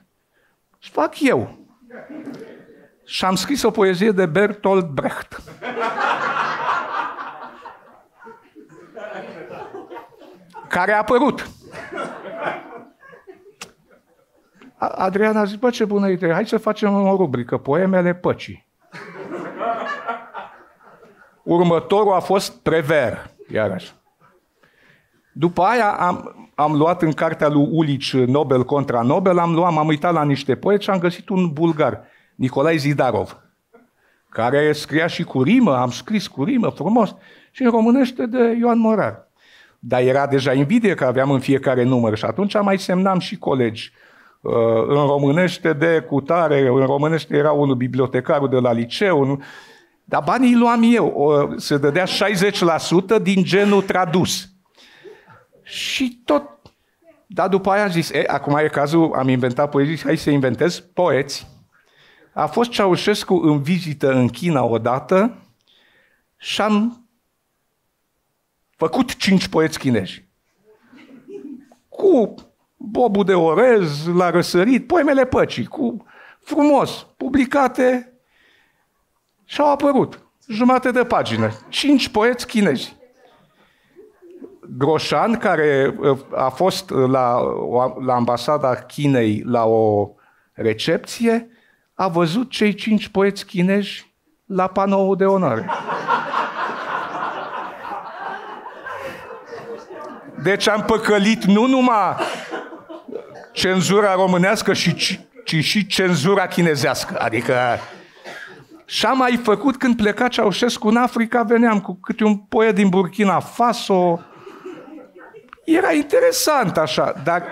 Fac eu și am scris o poezie de Bertolt Brecht. care a apărut. Adriana a zis, bă, ce bună idee, hai să facem o rubrică, poemele păcii. Următorul a fost Prever, iarăși. După aia am, am luat în cartea lui Ulici Nobel contra Nobel, am luat, m-am uitat la niște poeți și am găsit un bulgar, Nicolae Zidarov, care scria și cu rimă, am scris cu rimă frumos, și în românește de Ioan Morar. Dar era deja invidie că aveam în fiecare număr și atunci mai semnam și colegi. Uh, în românește de cutare, în românește era unul bibliotecarul de la liceu, dar banii îi luam eu. Se dădea 60% din genul tradus. Și tot. Dar după aia am zis, e, acum e cazul, am inventat poezii, hai să inventez poeți. A fost Ceaușescu în vizită în China odată și am făcut cinci poeți chinezi. Cu Bobu de Orez, la răsărit, poemele păcii, cu frumos, publicate și au apărut. Jumate de pagină. Cinci poeți chinezi. Groșan, care uh, a fost la, la ambasada Chinei la o recepție, a văzut cei cinci poeți chinezi la panoul de onoare. Deci am păcălit nu numai cenzura românească, ci, ci și cenzura chinezească. Adică și am mai făcut când pleca Ceaușescu în Africa, veneam cu câte un poet din Burkina Faso. Era interesant așa, dar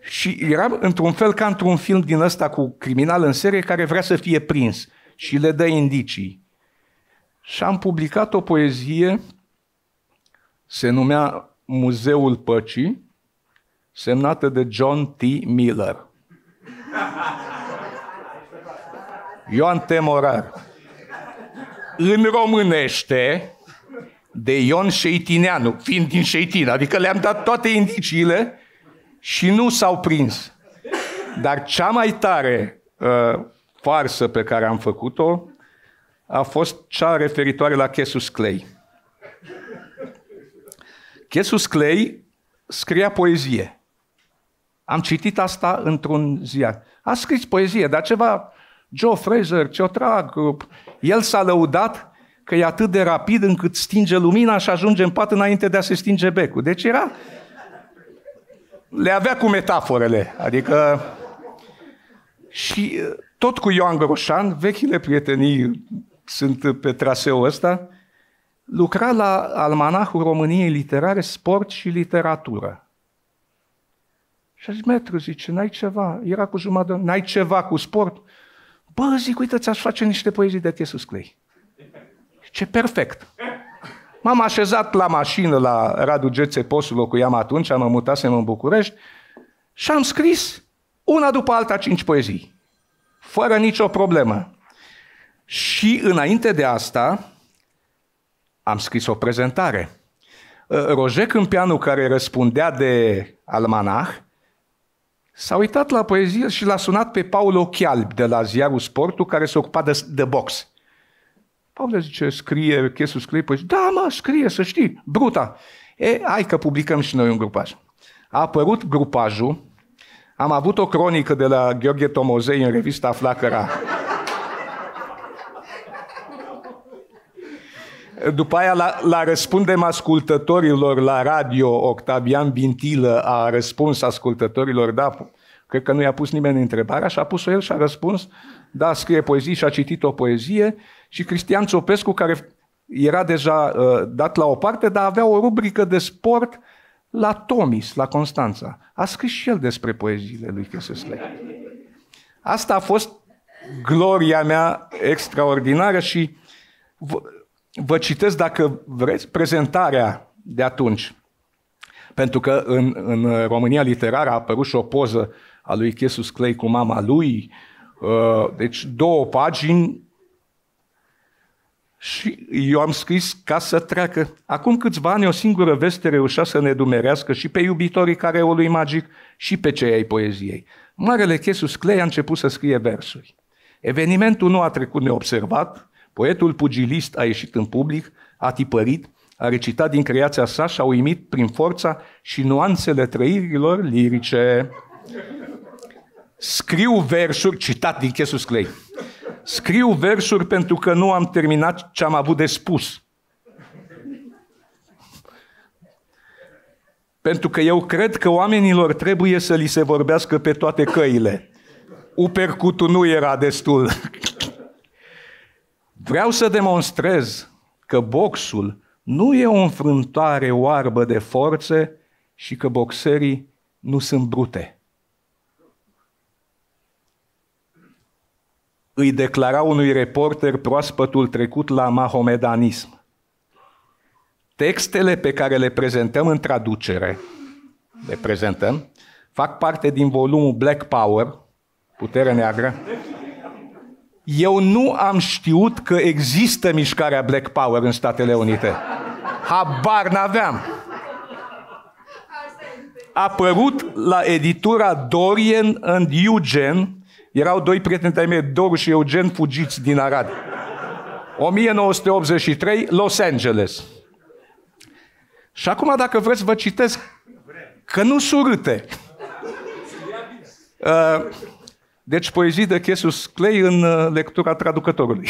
și era într-un fel ca într-un film din ăsta cu criminal în serie care vrea să fie prins și le dă indicii. Și am publicat o poezie, se numea Muzeul Păcii, semnată de John T. Miller. Ioan Temorar. În românește, de Ion Șeitineanu, fiind din Șeitin, adică le-am dat toate indiciile și nu s-au prins. Dar cea mai tare uh, farsă pe care am făcut-o a fost cea referitoare la Chesus Clay. Chesus Clay scria poezie. Am citit asta într-un ziar. A scris poezie, dar ceva Joe Fraser, ce-o trag. El s-a lăudat că e atât de rapid încât stinge lumina și ajunge în pat înainte de a se stinge becul. Deci era le avea cu metaforele, adică și uh, tot cu Ioan Groșan, vechile prietenii sunt pe traseul ăsta, lucra la Almanahul României Literare, Sport și Literatură. Și a zis, metru, zice, n-ai ceva, era cu jumătate, n-ai ceva cu sport? Bă, zic, uite, ți-aș face niște poezii de Chesus Clay. Ce perfect! M-am așezat la mașină la Radu Gețe, postul locuiam atunci, am mutasem în București și am scris una după alta cinci poezii. Fără nicio problemă. Și înainte de asta am scris o prezentare. Roger Câmpianu, care răspundea de almanah, s-a uitat la poezie și l-a sunat pe Paul Ochialb de la ziarul Sportul, care se ocupa de, de box. Paul zice, scrie, Chesul scrie poezie. Da, mă, scrie, să știi, bruta. E, hai că publicăm și noi un grupaj. A apărut grupajul, am avut o cronică de la Gheorghe Tomozei în revista Flacăra. După aia, la, la răspundem ascultătorilor la radio, Octavian Bintilă a răspuns ascultătorilor, da, cred că nu i-a pus nimeni întrebarea și a pus-o el și a răspuns, da, scrie poezie și a citit o poezie și Cristian Țopescu, care era deja uh, dat la o parte, dar avea o rubrică de sport la Tomis, la Constanța. A scris și el despre poeziile lui Chesesley. Asta a fost gloria mea extraordinară și vă citesc, dacă vreți, prezentarea de atunci. Pentru că în, în România literară a apărut și o poză a lui Chesus Clay cu mama lui. Uh, deci două pagini și eu am scris ca să treacă. Acum câțiva ani o singură veste reușea să ne dumerească și pe iubitorii careului magic și pe cei ai poeziei. Marele Chesus Clay a început să scrie versuri. Evenimentul nu a trecut neobservat, Poetul pugilist a ieșit în public, a tipărit, a recitat din creația sa și a uimit prin forța și nuanțele trăirilor lirice. Scriu versuri, citat din Chesus Clay, scriu versuri pentru că nu am terminat ce am avut de spus. Pentru că eu cred că oamenilor trebuie să li se vorbească pe toate căile. Upercutul nu era destul. Vreau să demonstrez că boxul nu e o înfrântare oarbă de forțe și că boxerii nu sunt brute. Îi declara unui reporter proaspătul trecut la mahomedanism. Textele pe care le prezentăm în traducere, le prezentăm, fac parte din volumul Black Power, Putere Neagră, eu nu am știut că există mișcarea Black Power în Statele Unite. Habar n-aveam. A apărut la editura Dorian and Eugen, erau doi prieteni ai mei, Doru și Eugen, fugiți din Arad. 1983, Los Angeles. Și acum, dacă vreți, vă citesc că nu surâte. Uh, deci poezii de Cassius Clay în uh, lectura traducătorului.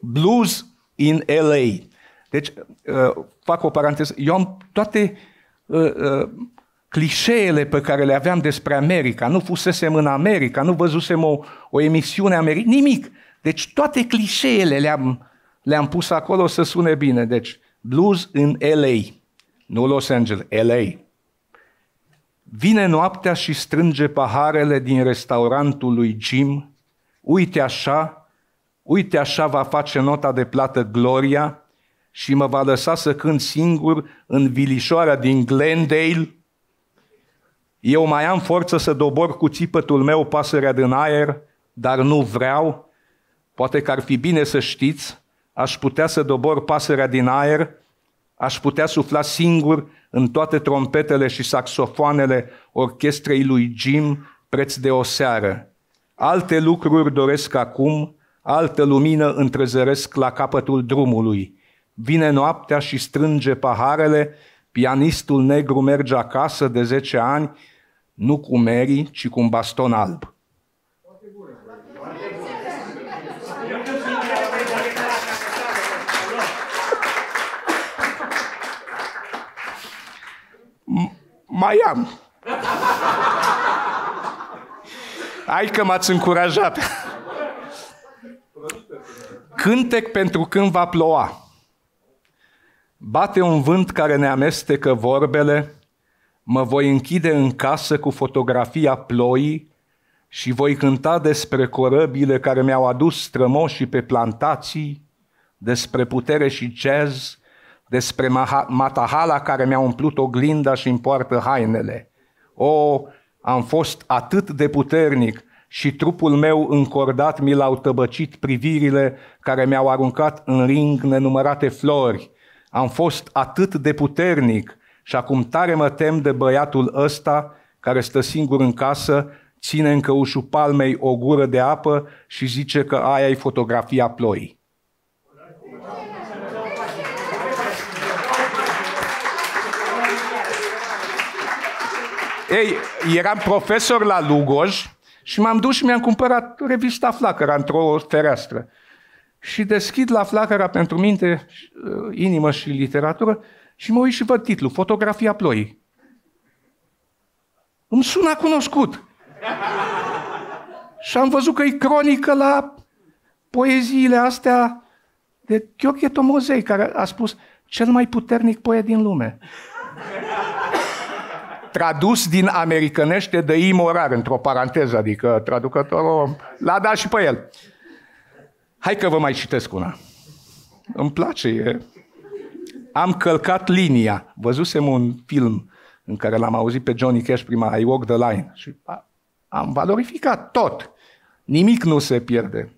Blues in LA. Deci, uh, fac o paranteză. Eu am toate uh, uh, clișeele pe care le aveam despre America. Nu fusesem în America, nu văzusem o, o emisiune americană, nimic. Deci toate clișeele le-am, le-am pus acolo să sune bine. Deci, blues in LA. Nu Los Angeles, LA. Vine noaptea și strânge paharele din restaurantul lui Jim. Uite așa, uite așa va face nota de plată Gloria și mă va lăsa să cânt singur în vilișoara din Glendale. Eu mai am forță să dobor cu țipătul meu pasărea din aer, dar nu vreau. Poate că ar fi bine să știți, aș putea să dobor pasărea din aer, aș putea sufla singur în toate trompetele și saxofoanele orchestrei lui Jim preț de o seară. Alte lucruri doresc acum, altă lumină întrezăresc la capătul drumului. Vine noaptea și strânge paharele, pianistul negru merge acasă de 10 ani, nu cu Mary, ci cu un baston alb. mai am. Hai că m-ați încurajat. Cântec pentru când va ploua. Bate un vânt care ne amestecă vorbele, mă voi închide în casă cu fotografia ploii și voi cânta despre corăbile care mi-au adus strămoșii pe plantații, despre putere și jazz, despre Matahala care mi-a umplut oglinda și îmi poartă hainele. O, am fost atât de puternic și trupul meu încordat mi l-au tăbăcit privirile care mi-au aruncat în ring nenumărate flori. Am fost atât de puternic și acum tare mă tem de băiatul ăsta care stă singur în casă, ține în căușul palmei o gură de apă și zice că aia e fotografia ploii. Ei, eram profesor la Lugoj și m-am dus și mi-am cumpărat revista Flacăra într-o fereastră. Și deschid la Flacăra pentru minte, uh, inimă și literatură și mă uit și văd titlul, Fotografia ploii. Îmi sună cunoscut. și am văzut că e cronică la poeziile astea de Gheorghe Tomozei, care a spus cel mai puternic poet din lume tradus din americanește de imorar, într-o paranteză, adică traducătorul l-a dat și pe el. Hai că vă mai citesc una. Îmi place, e... Am călcat linia. Văzusem un film în care l-am auzit pe Johnny Cash prima, I Walk the Line. Și am valorificat tot. Nimic nu se pierde.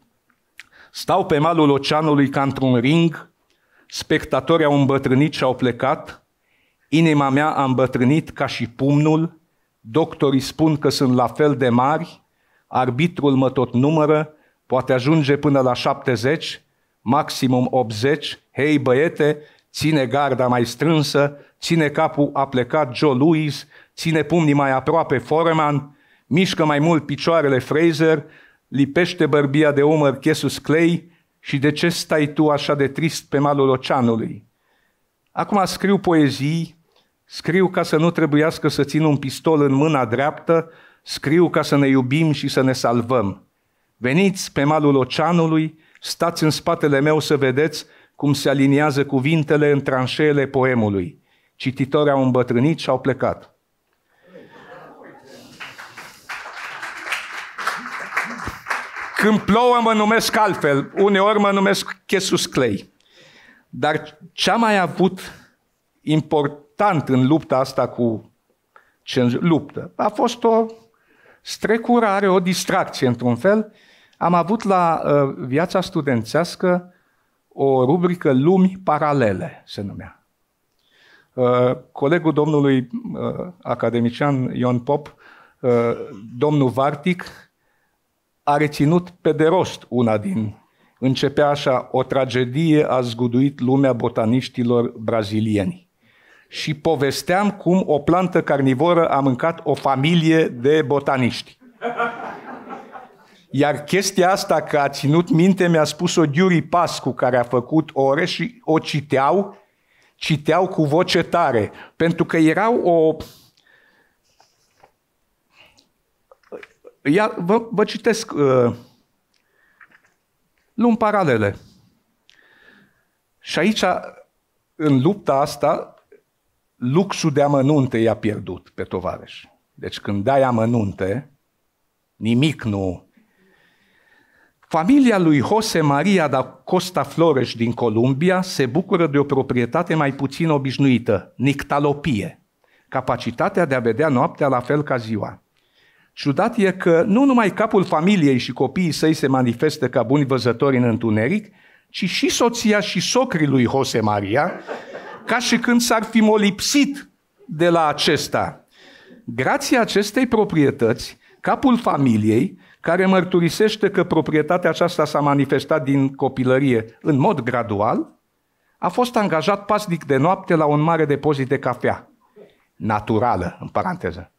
Stau pe malul oceanului ca într-un ring, spectatorii au îmbătrânit și au plecat, Inima mea a îmbătrânit ca și pumnul, doctorii spun că sunt la fel de mari, arbitrul mă tot numără, poate ajunge până la 70, maximum 80. Hei băiete, ține garda mai strânsă, ține capul a plecat Joe Louis, ține pumnii mai aproape Foreman, mișcă mai mult picioarele Fraser, lipește bărbia de umăr Chesus Clay și de ce stai tu așa de trist pe malul oceanului? Acum scriu poezii, Scriu ca să nu trebuiască să țin un pistol în mâna dreaptă, scriu ca să ne iubim și să ne salvăm. Veniți pe malul oceanului, stați în spatele meu să vedeți cum se aliniază cuvintele în tranșeele poemului. Cititorii au îmbătrânit și au plecat. Când plouă mă numesc altfel, uneori mă numesc Chesus Clay. Dar ce a mai avut import, important în lupta asta cu luptă. A fost o strecurare, o distracție într-un fel. Am avut la uh, viața studențească o rubrică Lumi paralele, se numea. Uh, colegul domnului uh, academician Ion Pop, uh, domnul Vartic, a reținut pe de rost una din începea așa, o tragedie a zguduit lumea botaniștilor brazilieni și povesteam cum o plantă carnivoră a mâncat o familie de botaniști. Iar chestia asta că a ținut minte mi-a spus-o Giuri Pascu, care a făcut ore și o citeau, citeau cu voce tare, pentru că erau o... Ia, vă, vă citesc uh, luni paralele. Și aici, în lupta asta, luxul de amănunte i-a pierdut pe tovarăș. Deci când dai amănunte, nimic nu... Familia lui Jose Maria da Costa Flores din Columbia se bucură de o proprietate mai puțin obișnuită, nictalopie, capacitatea de a vedea noaptea la fel ca ziua. Ciudat e că nu numai capul familiei și copiii săi se manifestă ca buni văzători în întuneric, ci și soția și socrii lui Jose Maria ca și când s-ar fi molipsit de la acesta. Grație acestei proprietăți, capul familiei, care mărturisește că proprietatea aceasta s-a manifestat din copilărie în mod gradual, a fost angajat pasnic de noapte la un mare depozit de cafea. Naturală, în paranteză.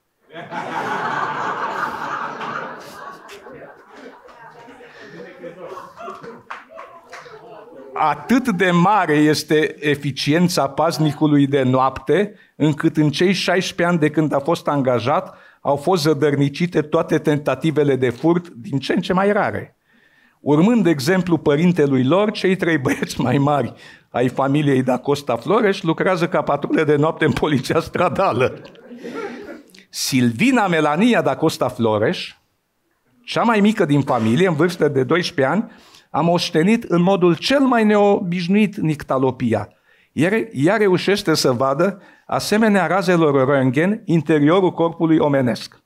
atât de mare este eficiența paznicului de noapte, încât în cei 16 ani de când a fost angajat, au fost zădărnicite toate tentativele de furt din ce în ce mai rare. Urmând exemplu părintelui lor, cei trei [laughs] băieți mai mari ai familiei da Costa Flores lucrează ca patrule de noapte în poliția stradală. Silvina Melania da Costa Flores, cea mai mică din familie, în vârstă de 12 ani, a moștenit în modul cel mai neobișnuit nictalopia. Ea, ea reușește să vadă, asemenea razelor röntgen, interiorul corpului omenesc.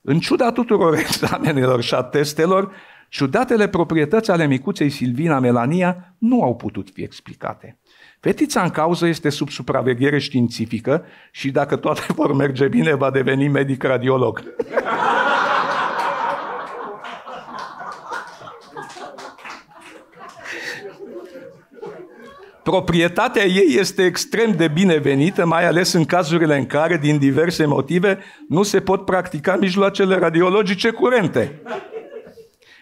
În ciuda tuturor [laughs] examenelor și a testelor, ciudatele proprietăți ale micuței Silvina Melania nu au putut fi explicate. Fetița în cauză este sub supraveghere științifică și dacă toate [laughs] vor merge bine, va deveni medic radiolog. [laughs] Proprietatea ei este extrem de binevenită, mai ales în cazurile în care, din diverse motive, nu se pot practica mijloacele radiologice curente.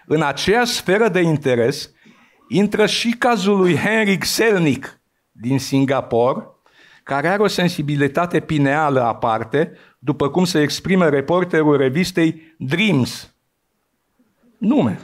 În aceeași sferă de interes intră și cazul lui Henrik Selnick din Singapore, care are o sensibilitate pineală aparte, după cum se exprimă reporterul revistei Dreams, nume,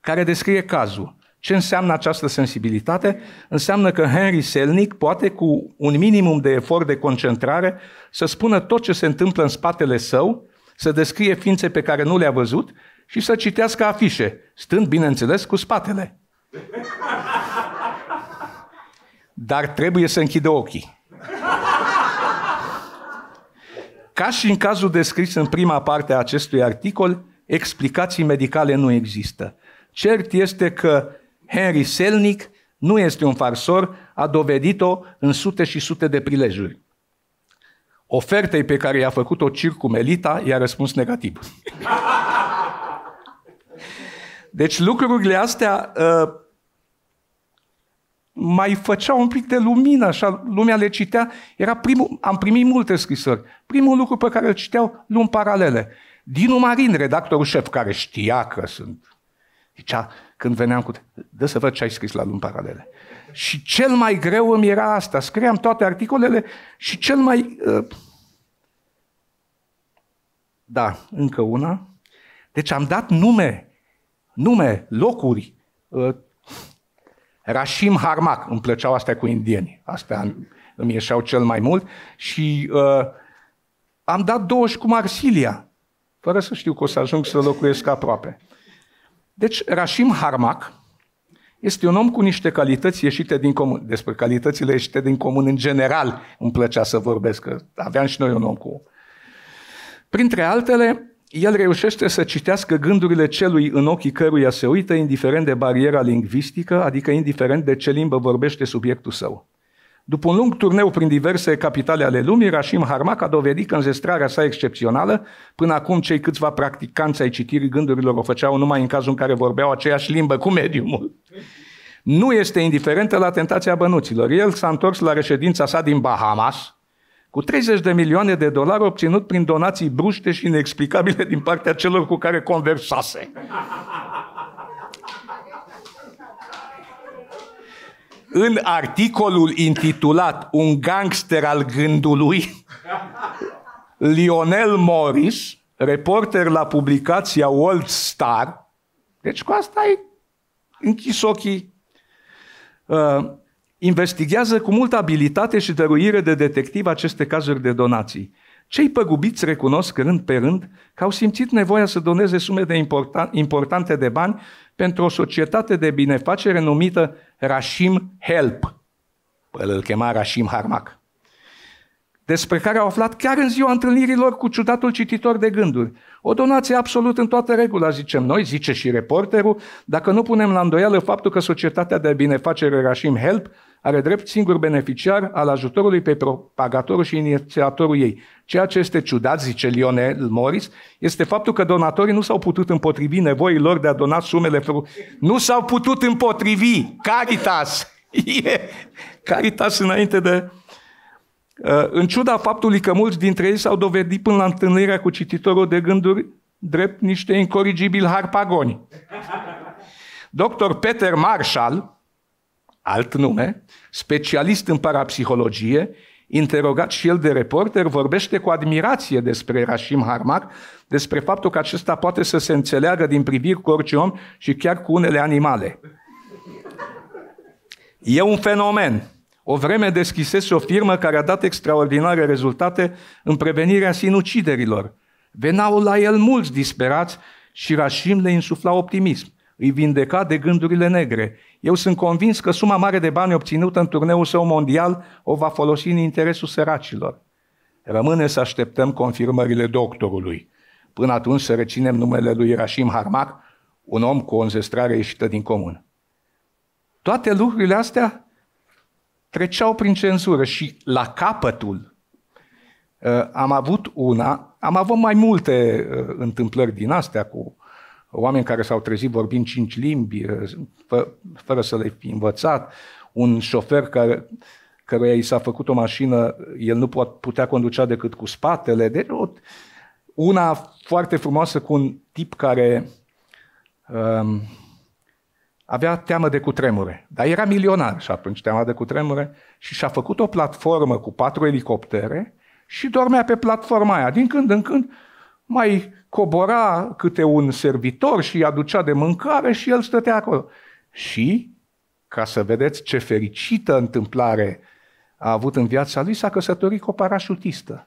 care descrie cazul. Ce înseamnă această sensibilitate? Înseamnă că Henry Selnick poate cu un minimum de efort de concentrare să spună tot ce se întâmplă în spatele său, să descrie ființe pe care nu le-a văzut și să citească afișe, stând, bineînțeles, cu spatele. Dar trebuie să închidă ochii. Ca și în cazul descris în prima parte a acestui articol, explicații medicale nu există. Cert este că Henry Selnick nu este un farsor, a dovedit-o în sute și sute de prilejuri. Ofertei pe care i-a făcut-o Circu Melita i-a răspuns negativ. [laughs] Deci lucrurile astea uh, mai făceau un pic de lumină, așa, lumea le citea. Era primul, am primit multe scrisori. Primul lucru pe care îl citeau, luni paralele. Dinu Marin, redactorul șef, care știa că sunt Zicea, când veneam cu... Dă să văd ce ai scris la luni paralele. Și cel mai greu îmi era asta. Scriam toate articolele și cel mai... Uh... Da, încă una. Deci am dat nume, nume, locuri. Uh... Rashim Harmak, îmi plăceau astea cu indieni. Astea îmi ieșeau cel mai mult. Și uh, am dat două și cu Marsilia, fără să știu că o să ajung să locuiesc aproape. Deci, Rashim Harmak este un om cu niște calități ieșite din comun. Despre calitățile ieșite din comun în general îmi plăcea să vorbesc, că aveam și noi un om cu... Printre altele, el reușește să citească gândurile celui în ochii căruia se uită, indiferent de bariera lingvistică, adică indiferent de ce limbă vorbește subiectul său. După un lung turneu prin diverse capitale ale lumii, Rashim Harmak a dovedit că înzestrarea sa excepțională, până acum cei câțiva practicanți ai citirii gândurilor o făceau numai în cazul în care vorbeau aceeași limbă cu mediumul. Nu este indiferentă la tentația bănuților. El s-a întors la reședința sa din Bahamas, cu 30 de milioane de dolari obținut prin donații bruște și inexplicabile din partea celor cu care conversase. În articolul intitulat Un gangster al gândului, Lionel Morris, reporter la publicația World Star, deci cu asta ai închis ochii, uh, investigează cu multă abilitate și dăruire de detectiv aceste cazuri de donații. Cei păgubiți recunosc rând pe rând că au simțit nevoia să doneze sume de importante de bani pentru o societate de binefacere numită Rashim Help. El îl chema Rashim Harmak. Despre care au aflat chiar în ziua întâlnirilor cu ciudatul cititor de gânduri. O donație absolut în toată regula, zicem noi, zice și reporterul, dacă nu punem la îndoială faptul că societatea de binefacere Rashim Help are drept singur beneficiar al ajutorului pe propagatorul și inițiatorul ei. Ceea ce este ciudat, zice Lionel Morris, este faptul că donatorii nu s-au putut împotrivi nevoilor de a dona sumele. Nu s-au putut împotrivi. Caritas! [laughs] Caritas înainte de... Uh, în ciuda faptului că mulți dintre ei s-au dovedit până la întâlnirea cu cititorul de gânduri drept niște incorrigibili harpagoni. Dr. Peter Marshall, alt nume, specialist în parapsihologie, interogat și el de reporter, vorbește cu admirație despre Rashim Harmak, despre faptul că acesta poate să se înțeleagă din priviri cu orice om și chiar cu unele animale. E un fenomen. O vreme deschisese o firmă care a dat extraordinare rezultate în prevenirea sinuciderilor. Venau la el mulți disperați și Rashim le insufla optimism. îi vindeca de gândurile negre. Eu sunt convins că suma mare de bani obținută în turneul său mondial o va folosi în interesul săracilor. Rămâne să așteptăm confirmările doctorului. Până atunci să reținem numele lui Rashim Harmak, un om cu o înzestrare ieșită din comun. Toate lucrurile astea treceau prin cenzură și la capătul uh, am avut una, am avut mai multe uh, întâmplări din astea cu oameni care s-au trezit vorbind cinci limbi, uh, fă, fără să le fi învățat, un șofer care, căruia i s-a făcut o mașină, el nu putea conducea decât cu spatele. Deci, una foarte frumoasă cu un tip care um, avea teamă de cutremure, dar era milionar și atunci teama de cutremure și și-a făcut o platformă cu patru elicoptere și dormea pe platforma aia. Din când în când mai cobora câte un servitor și îi aducea de mâncare și el stătea acolo. Și, ca să vedeți ce fericită întâmplare a avut în viața lui, s-a căsătorit cu o parașutistă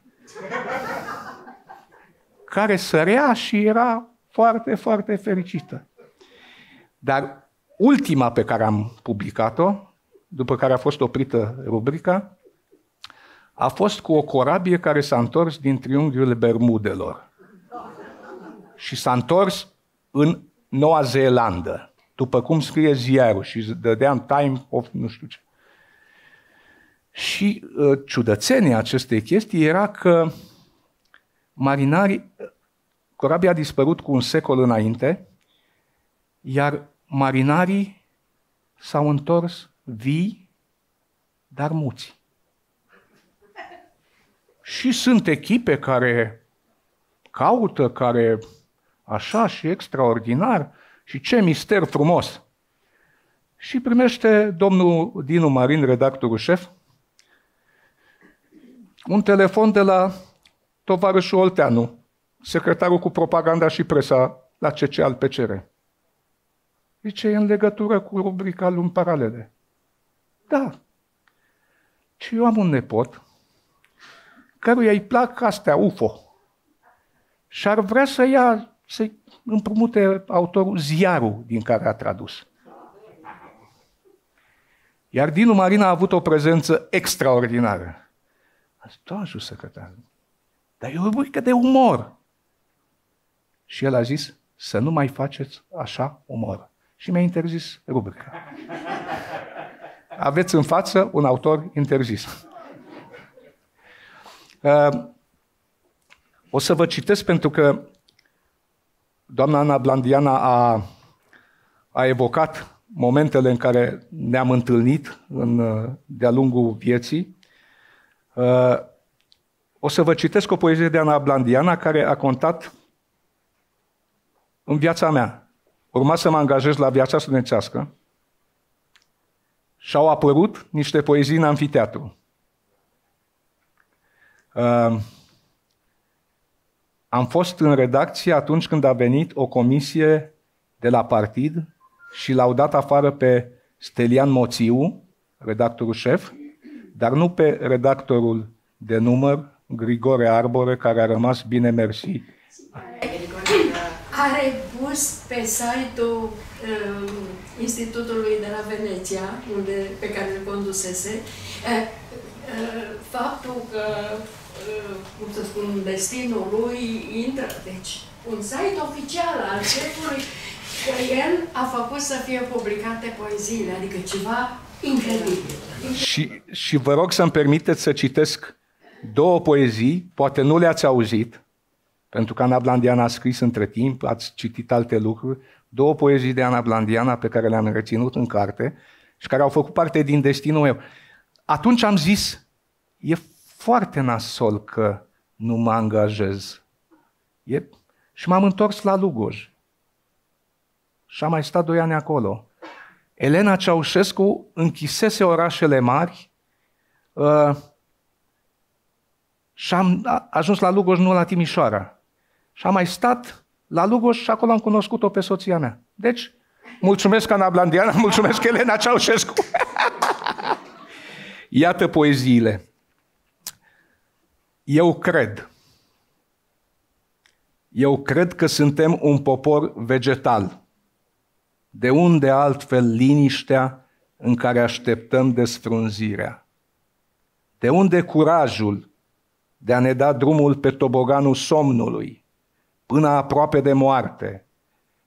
care sărea și era foarte, foarte fericită. Dar ultima pe care am publicat-o, după care a fost oprită rubrica, a fost cu o corabie care s-a întors din triunghiul Bermudelor. Și s-a întors în Noua Zeelandă, după cum scrie ziarul și dădeam time of nu știu ce. Și uh, ciudățenia acestei chestii era că marinarii, corabia a dispărut cu un secol înainte, iar marinarii s-au întors vii, dar muți. Și sunt echipe care caută, care așa și extraordinar și ce mister frumos. Și primește domnul Dinu Marin, redactorul șef, un telefon de la tovarășul Olteanu, secretarul cu propaganda și presa la CC al PCR. Zice, e în legătură cu rubrica lumi paralele. Da. Și eu am un nepot căruia îi plac astea UFO și ar vrea să ia, să împrumute autorul ziarul din care a tradus. Iar Dinu Marina a avut o prezență extraordinară. A zis, doamne, secretar, dar e o rubrică de umor. Și el a zis, să nu mai faceți așa umor. Și mi-a interzis rubrica. Aveți în față un autor interzis. Uh, o să vă citesc pentru că doamna Ana Blandiana a, a evocat momentele în care ne-am întâlnit în, de-a lungul vieții. Uh, o să vă citesc o poezie de Ana Blandiana care a contat în viața mea. Urma să mă angajez la viața studențească și au apărut niște poezii în amfiteatru. Uh, am fost în redacție atunci când a venit o comisie de la partid și l-au dat afară pe Stelian Moțiu, redactorul șef, dar nu pe redactorul de număr, Grigore Arbore, care a rămas bine mersi. Are pus pe site-ul uh, Institutului de la Veneția, unde, pe care îl condusese, uh, uh, faptul că, uh, cum să spun, destinul lui intră, deci un site oficial al șefului, că el a făcut să fie publicate poeziile, adică ceva incredibil. Și, și vă rog să-mi permiteți să citesc două poezii, poate nu le-ați auzit, pentru că Ana Blandiana a scris între timp, ați citit alte lucruri, două poezii de Ana Blandiana pe care le-am reținut în carte și care au făcut parte din destinul meu. Atunci am zis, e foarte nasol că nu mă angajez. E... Și m-am întors la Lugoj. Și am mai stat doi ani acolo. Elena Ceaușescu închisese orașele mari, uh, și am ajuns la Lugoj, nu la Timișoara. Și am mai stat la Lugoj și acolo am cunoscut-o pe soția mea. Deci, mulțumesc Ana Blandiana, [laughs] mulțumesc Elena Ceaușescu. [laughs] Iată poeziile. Eu cred. Eu cred că suntem un popor vegetal. De unde altfel liniștea în care așteptăm desfrunzirea? De unde curajul de a ne da drumul pe toboganul somnului, până aproape de moarte,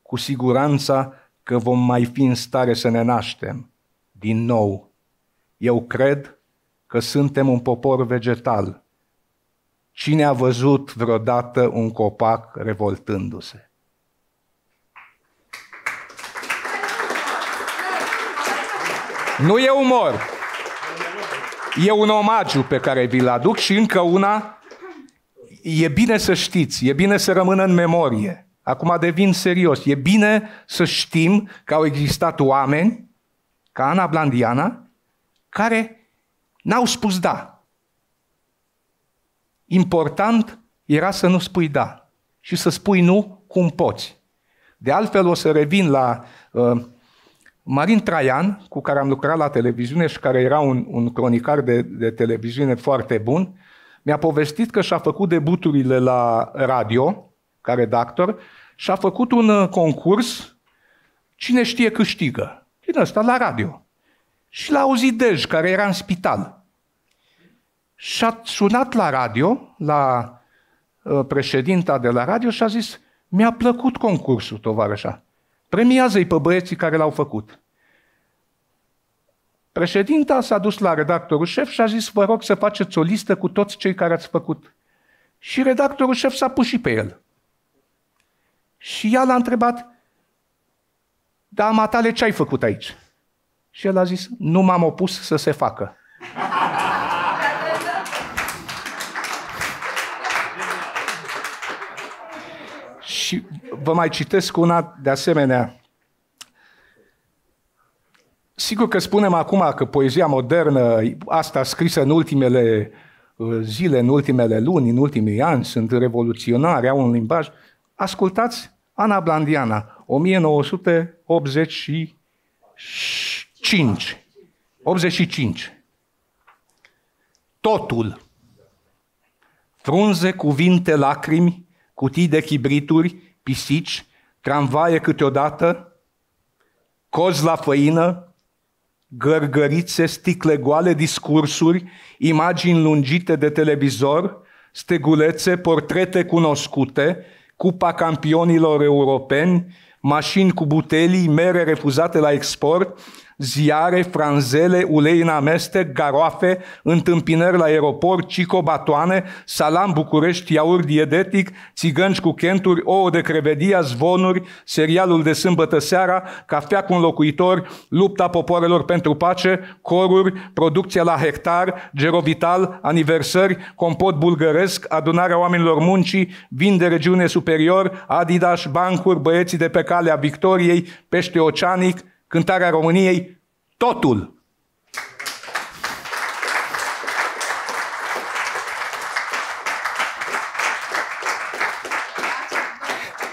cu siguranța că vom mai fi în stare să ne naștem din nou. Eu cred că suntem un popor vegetal. Cine a văzut vreodată un copac revoltându-se? Nu e umor. E un omagiu pe care vi-l aduc și încă una, e bine să știți, e bine să rămână în memorie. Acum devin serios. E bine să știm că au existat oameni, ca Ana Blandiana, care n-au spus da. Important era să nu spui da și să spui nu cum poți. De altfel o să revin la uh, Marin Traian, cu care am lucrat la televiziune și care era un, un cronicar de, de televiziune foarte bun, mi-a povestit că și-a făcut debuturile la radio, ca redactor, și a făcut un uh, concurs, cine știe câștigă, din ăsta la radio. Și l-a auzit Dej, care era în spital. Și a sunat la radio, la uh, președinta de la radio și a zis, mi-a plăcut concursul, tovarășa. Premiază-i pe băieții care l-au făcut. Președinta s-a dus la redactorul șef și a zis, vă rog să faceți o listă cu toți cei care ați făcut. Și redactorul șef s-a pus și pe el. Și ea l-a întrebat, da, matale, ce ai făcut aici? Și el a zis, nu m-am opus să se facă. Vă mai citesc una de asemenea. Sigur că spunem acum că poezia modernă, asta scrisă în ultimele uh, zile, în ultimele luni, în ultimii ani, sunt revoluționare, au un limbaj. Ascultați Ana Blandiana, 1985. 85. Totul. Frunze, cuvinte, lacrimi, cutii de chibrituri, pisici, tramvaie câteodată, cozi la făină, gărgărițe, sticle goale, discursuri, imagini lungite de televizor, stegulețe, portrete cunoscute, Cupa Campionilor Europeni, mașini cu butelii, mere refuzate la export, ziare, franzele, ulei în amestec, garoafe, întâmpinări la aeroport, cico batoane, salam București, iaurt dietetic, țigănci cu chenturi, ouă de crevedia, zvonuri, serialul de sâmbătă seara, cafea cu un locuitor, lupta popoarelor pentru pace, coruri, producția la hectar, gerovital, aniversări, compot bulgăresc, adunarea oamenilor muncii, vin de regiune superior, Adidas, bancuri, băieții de pe calea Victoriei, pește oceanic, cântarea României, totul.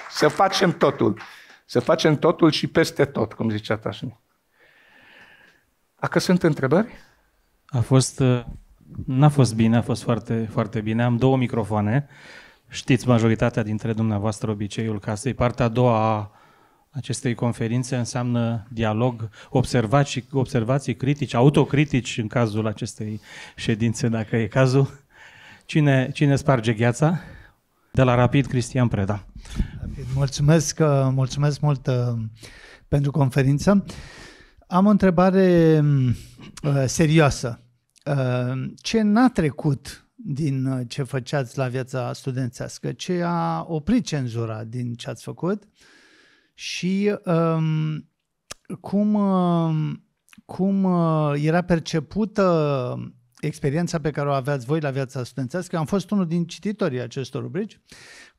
Să facem totul. Să facem totul și peste tot, cum zicea Tașni. Dacă sunt întrebări? A fost, uh, n-a fost bine, a fost foarte, foarte bine. Am două microfoane. Știți majoritatea dintre dumneavoastră obiceiul casei. Partea a doua a acestei conferințe înseamnă dialog, observații, observații critici, autocritici în cazul acestei ședințe, dacă e cazul. Cine, cine sparge gheața? De la Rapid, Cristian Preda. Mulțumesc, uh, mulțumesc mult uh, pentru conferință. Am o întrebare uh, serioasă. Ce n-a trecut din ce făceați la viața studențească? Ce a oprit cenzura din ce ați făcut? Uh, și um, cum, um, cum uh, era percepută experiența pe care o aveați voi la viața studențească. Am fost unul din cititorii acestor rubrici.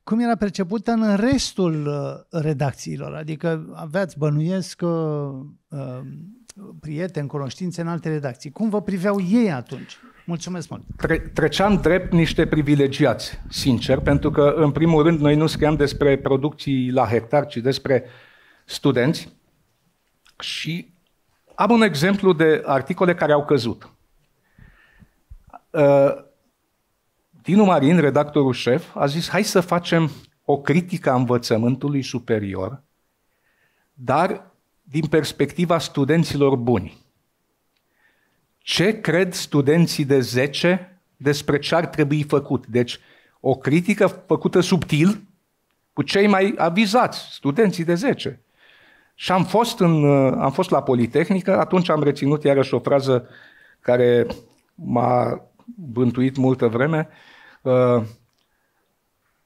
Cum era percepută în restul uh, redacțiilor? Adică aveați, bănuiesc, uh, uh, prieteni, cunoștințe în alte redacții. Cum vă priveau ei atunci? Mulțumesc mult! Tre- treceam drept niște privilegiați, sincer, pentru că, în primul rând, noi nu scriam despre producții la hectar, ci despre studenți. Și am un exemplu de articole care au căzut. Uh, Dinu Marin, redactorul șef, a zis hai să facem o critică a învățământului superior, dar din perspectiva studenților buni. Ce cred studenții de 10 despre ce ar trebui făcut? Deci, o critică făcută subtil cu cei mai avizați, studenții de 10. Și am fost, în, am fost la Politehnică, atunci am reținut iarăși o frază care m-a bântuit multă vreme. Uh,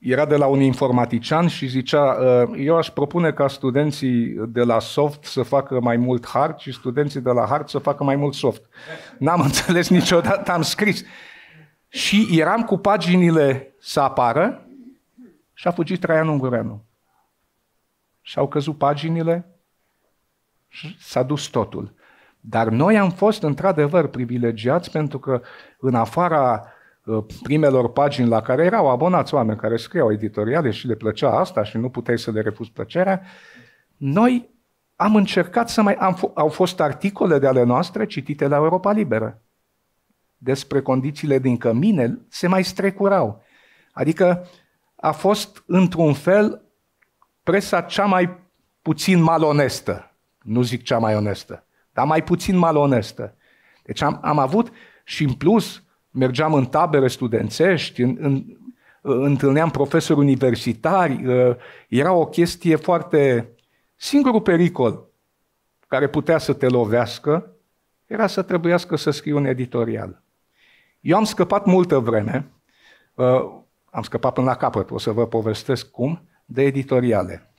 era de la un informatician și zicea, uh, eu aș propune ca studenții de la soft să facă mai mult hard și studenții de la hard să facă mai mult soft. N-am [laughs] înțeles niciodată, am scris. Și eram cu paginile să apară și a fugit Traian Ungureanu. Și au căzut paginile și s-a dus totul. Dar noi am fost într-adevăr privilegiați pentru că în afara uh, primelor pagini la care erau abonați oameni care scriau editoriale și le plăcea asta și nu puteai să le refuzi plăcerea, noi am încercat să mai... Am, au fost articole de ale noastre citite la Europa Liberă despre condițiile din cămine, se mai strecurau. Adică a fost, într-un fel, presa cea mai puțin malonestă. Nu zic cea mai onestă dar mai puțin malonestă. Deci am, am avut și în plus mergeam în tabere studențești, în, în, întâlneam profesori universitari, uh, era o chestie foarte... Singurul pericol care putea să te lovească era să trebuiască să scrii un editorial. Eu am scăpat multă vreme, uh, am scăpat până la capăt, o să vă povestesc cum, de editoriale.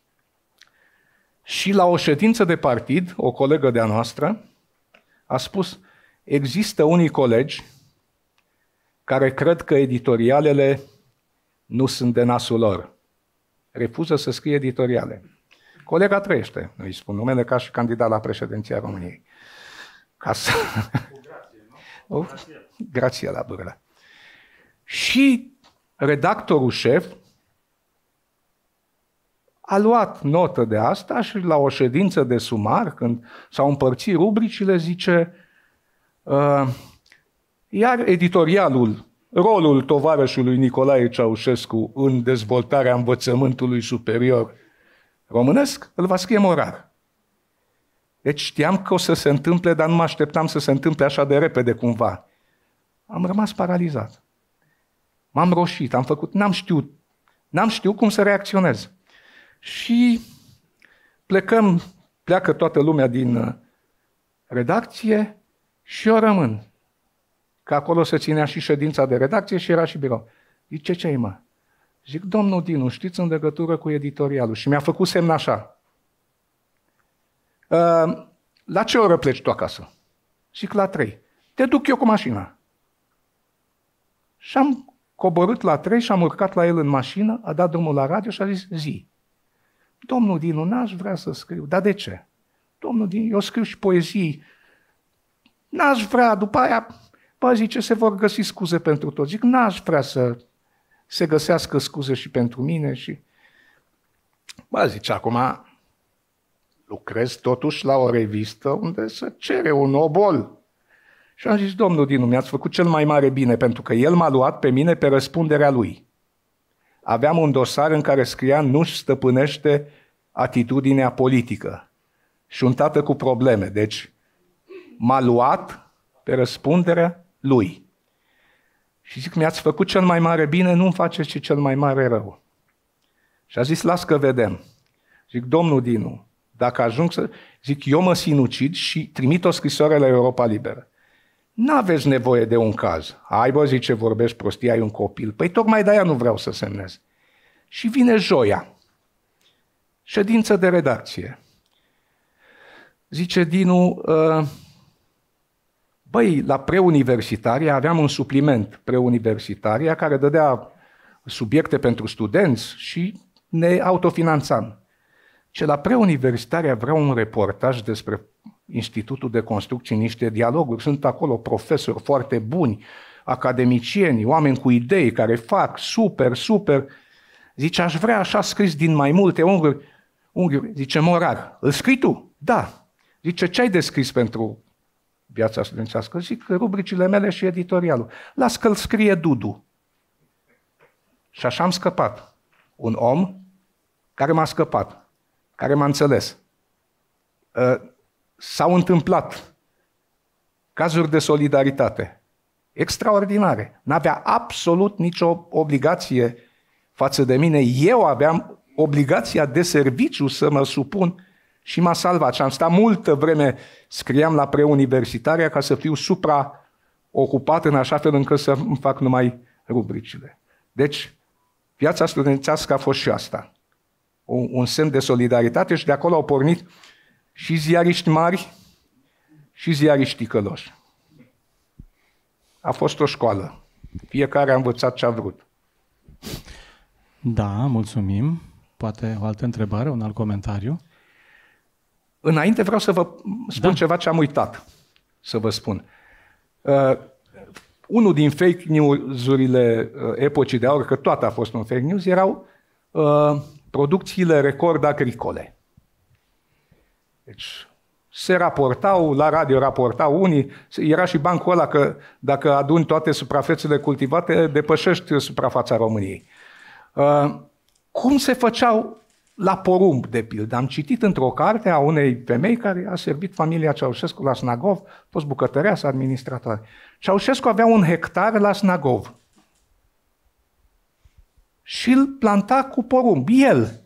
Și la o ședință de partid, o colegă de-a noastră a spus, există unii colegi care cred că editorialele nu sunt de nasul lor. Refuză să scrie editoriale. Colega trăiește, îi spun numele, ca și candidat la președinția României. Ca să... Cu [laughs] grație, nu? grație la bârlă. Și redactorul șef a luat notă de asta și la o ședință de sumar, când s-au împărțit rubricile, zice uh, iar editorialul, rolul tovarășului Nicolae Ceaușescu în dezvoltarea învățământului superior românesc, îl va scrie morar. Deci știam că o să se întâmple, dar nu mă așteptam să se întâmple așa de repede cumva. Am rămas paralizat. M-am roșit, am făcut, n-am știut, n-am știut cum să reacționez. Și plecăm, pleacă toată lumea din uh, redacție și eu rămân. Că acolo se ținea și ședința de redacție și era și birou. Zice, ce ai mă? Zic, domnul Dinu, știți în legătură cu editorialul? Și mi-a făcut semn așa. Uh, la ce oră pleci tu acasă? Zic, la trei. Te duc eu cu mașina. Și am coborât la trei și am urcat la el în mașină, a dat drumul la radio și a zis, zi. Domnul Dinu, n-aș vrea să scriu. Dar de ce? Domnul Dinu, eu scriu și poezii. N-aș vrea, după aia, bă, zice, se vor găsi scuze pentru toți. Zic, n-aș vrea să se găsească scuze și pentru mine și... Bă, zice, acum lucrez totuși la o revistă unde se cere un obol. Și am zis, domnul Dinu, mi-ați făcut cel mai mare bine, pentru că el m-a luat pe mine pe răspunderea lui aveam un dosar în care scria nu-și stăpânește atitudinea politică. Și un tată cu probleme. Deci m-a luat pe răspunderea lui. Și zic, mi-ați făcut cel mai mare bine, nu-mi faceți și cel mai mare rău. Și a zis, las că vedem. Zic, domnul Dinu, dacă ajung să... Zic, eu mă sinucid și trimit o scrisoare la Europa Liberă. N-aveți nevoie de un caz. Ai, bă, zice, vorbești prostii, ai un copil. Păi tocmai de-aia nu vreau să semnez. Și vine joia. Ședință de redacție. Zice Dinu, ă, băi, la preuniversitaria aveam un supliment preuniversitaria care dădea subiecte pentru studenți și ne autofinanțam. Ce la preuniversitaria vreau un reportaj despre Institutul de Construcții, niște dialoguri. Sunt acolo profesori foarte buni, academicieni, oameni cu idei care fac super, super. Zice, aș vrea așa scris din mai multe unghiuri. unghiuri. Zice, morar, îl scrii tu? Da. Zice, ce ai de scris pentru viața studențească? Zic, rubricile mele și editorialul. Las că îl scrie Dudu. Și așa am scăpat. Un om care m-a scăpat, care m-a înțeles uh, s-au întâmplat cazuri de solidaritate extraordinare. N-avea absolut nicio obligație față de mine. Eu aveam obligația de serviciu să mă supun și m-a salvat. Și am stat multă vreme, scriam la preuniversitaria ca să fiu supraocupat în așa fel încât să îmi fac numai rubricile. Deci, viața studențească a fost și asta. Un, un semn de solidaritate și de acolo au pornit și ziariști mari și ziariști căloși. A fost o școală. Fiecare a învățat ce a vrut. Da, mulțumim. Poate o altă întrebare, un alt comentariu? Înainte vreau să vă spun da. ceva ce am uitat să vă spun. Uh, unul din fake news-urile uh, epocii de aur, că toate a fost un fake news, erau uh, producțiile record agricole. Deci se raportau, la radio raportau unii, era și bancul ăla că dacă aduni toate suprafețele cultivate, depășești suprafața României. Uh, cum se făceau la porumb, de pildă. Am citit într-o carte a unei femei care a servit familia Ceaușescu la Snagov, a fost bucătăreasă, administratoare. Ceaușescu avea un hectar la Snagov. Și îl planta cu porumb, el.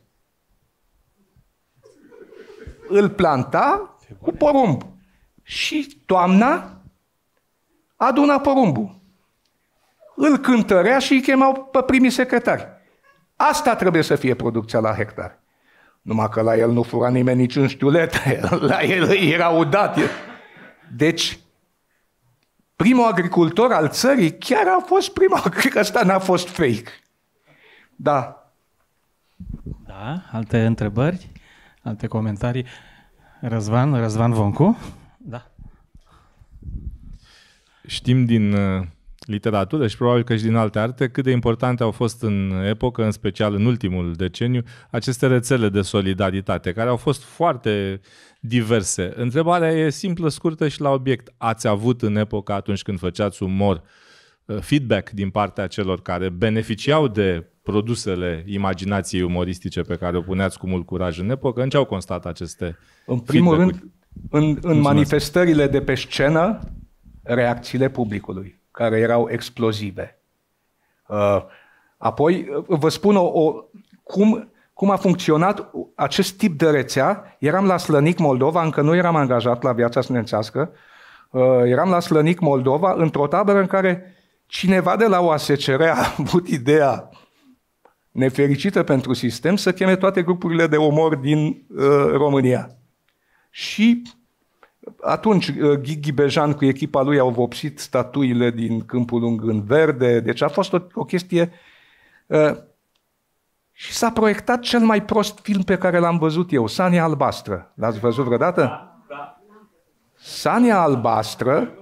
Îl planta cu porumb. Și toamna aduna porumbul. Îl cântărea și îi chemau pe primii secretari. Asta trebuie să fie producția la hectar. Numai că la el nu fura nimeni niciun știulet, [laughs] la el era udat. Deci, primul agricultor al țării chiar a fost primul, [laughs] cred că asta n-a fost fake. Da. Da, alte întrebări, alte comentarii. Răzvan, Răzvan Voncu? Da. Știm din uh, literatură și probabil că și din alte arte, cât de importante au fost în epocă, în special în ultimul deceniu, aceste rețele de solidaritate, care au fost foarte diverse. Întrebarea e simplă, scurtă și la obiect. Ați avut în epoca atunci când făceați umor uh, feedback din partea celor care beneficiau de produsele imaginației umoristice pe care o puneați cu mult curaj în epocă? În ce au constat aceste În primul rând, în, în manifestările de pe scenă, reacțiile publicului care erau explozive. Uh, apoi, uh, vă spun o, o, cum, cum a funcționat acest tip de rețea. Eram la Slănic, Moldova, încă nu eram angajat la viața studențească. Uh, eram la Slănic, Moldova, într-o tabără în care cineva de la OASCR a [laughs] avut ideea nefericită pentru sistem să cheme toate grupurile de omor din uh, România. Și atunci uh, Ghighi Bejan cu echipa lui au vopsit statuile din Câmpul Lung în verde, deci a fost o, o chestie... Uh, și s-a proiectat cel mai prost film pe care l-am văzut eu, Sania Albastră. L-ați văzut vreodată? Da, da. Sania Albastră,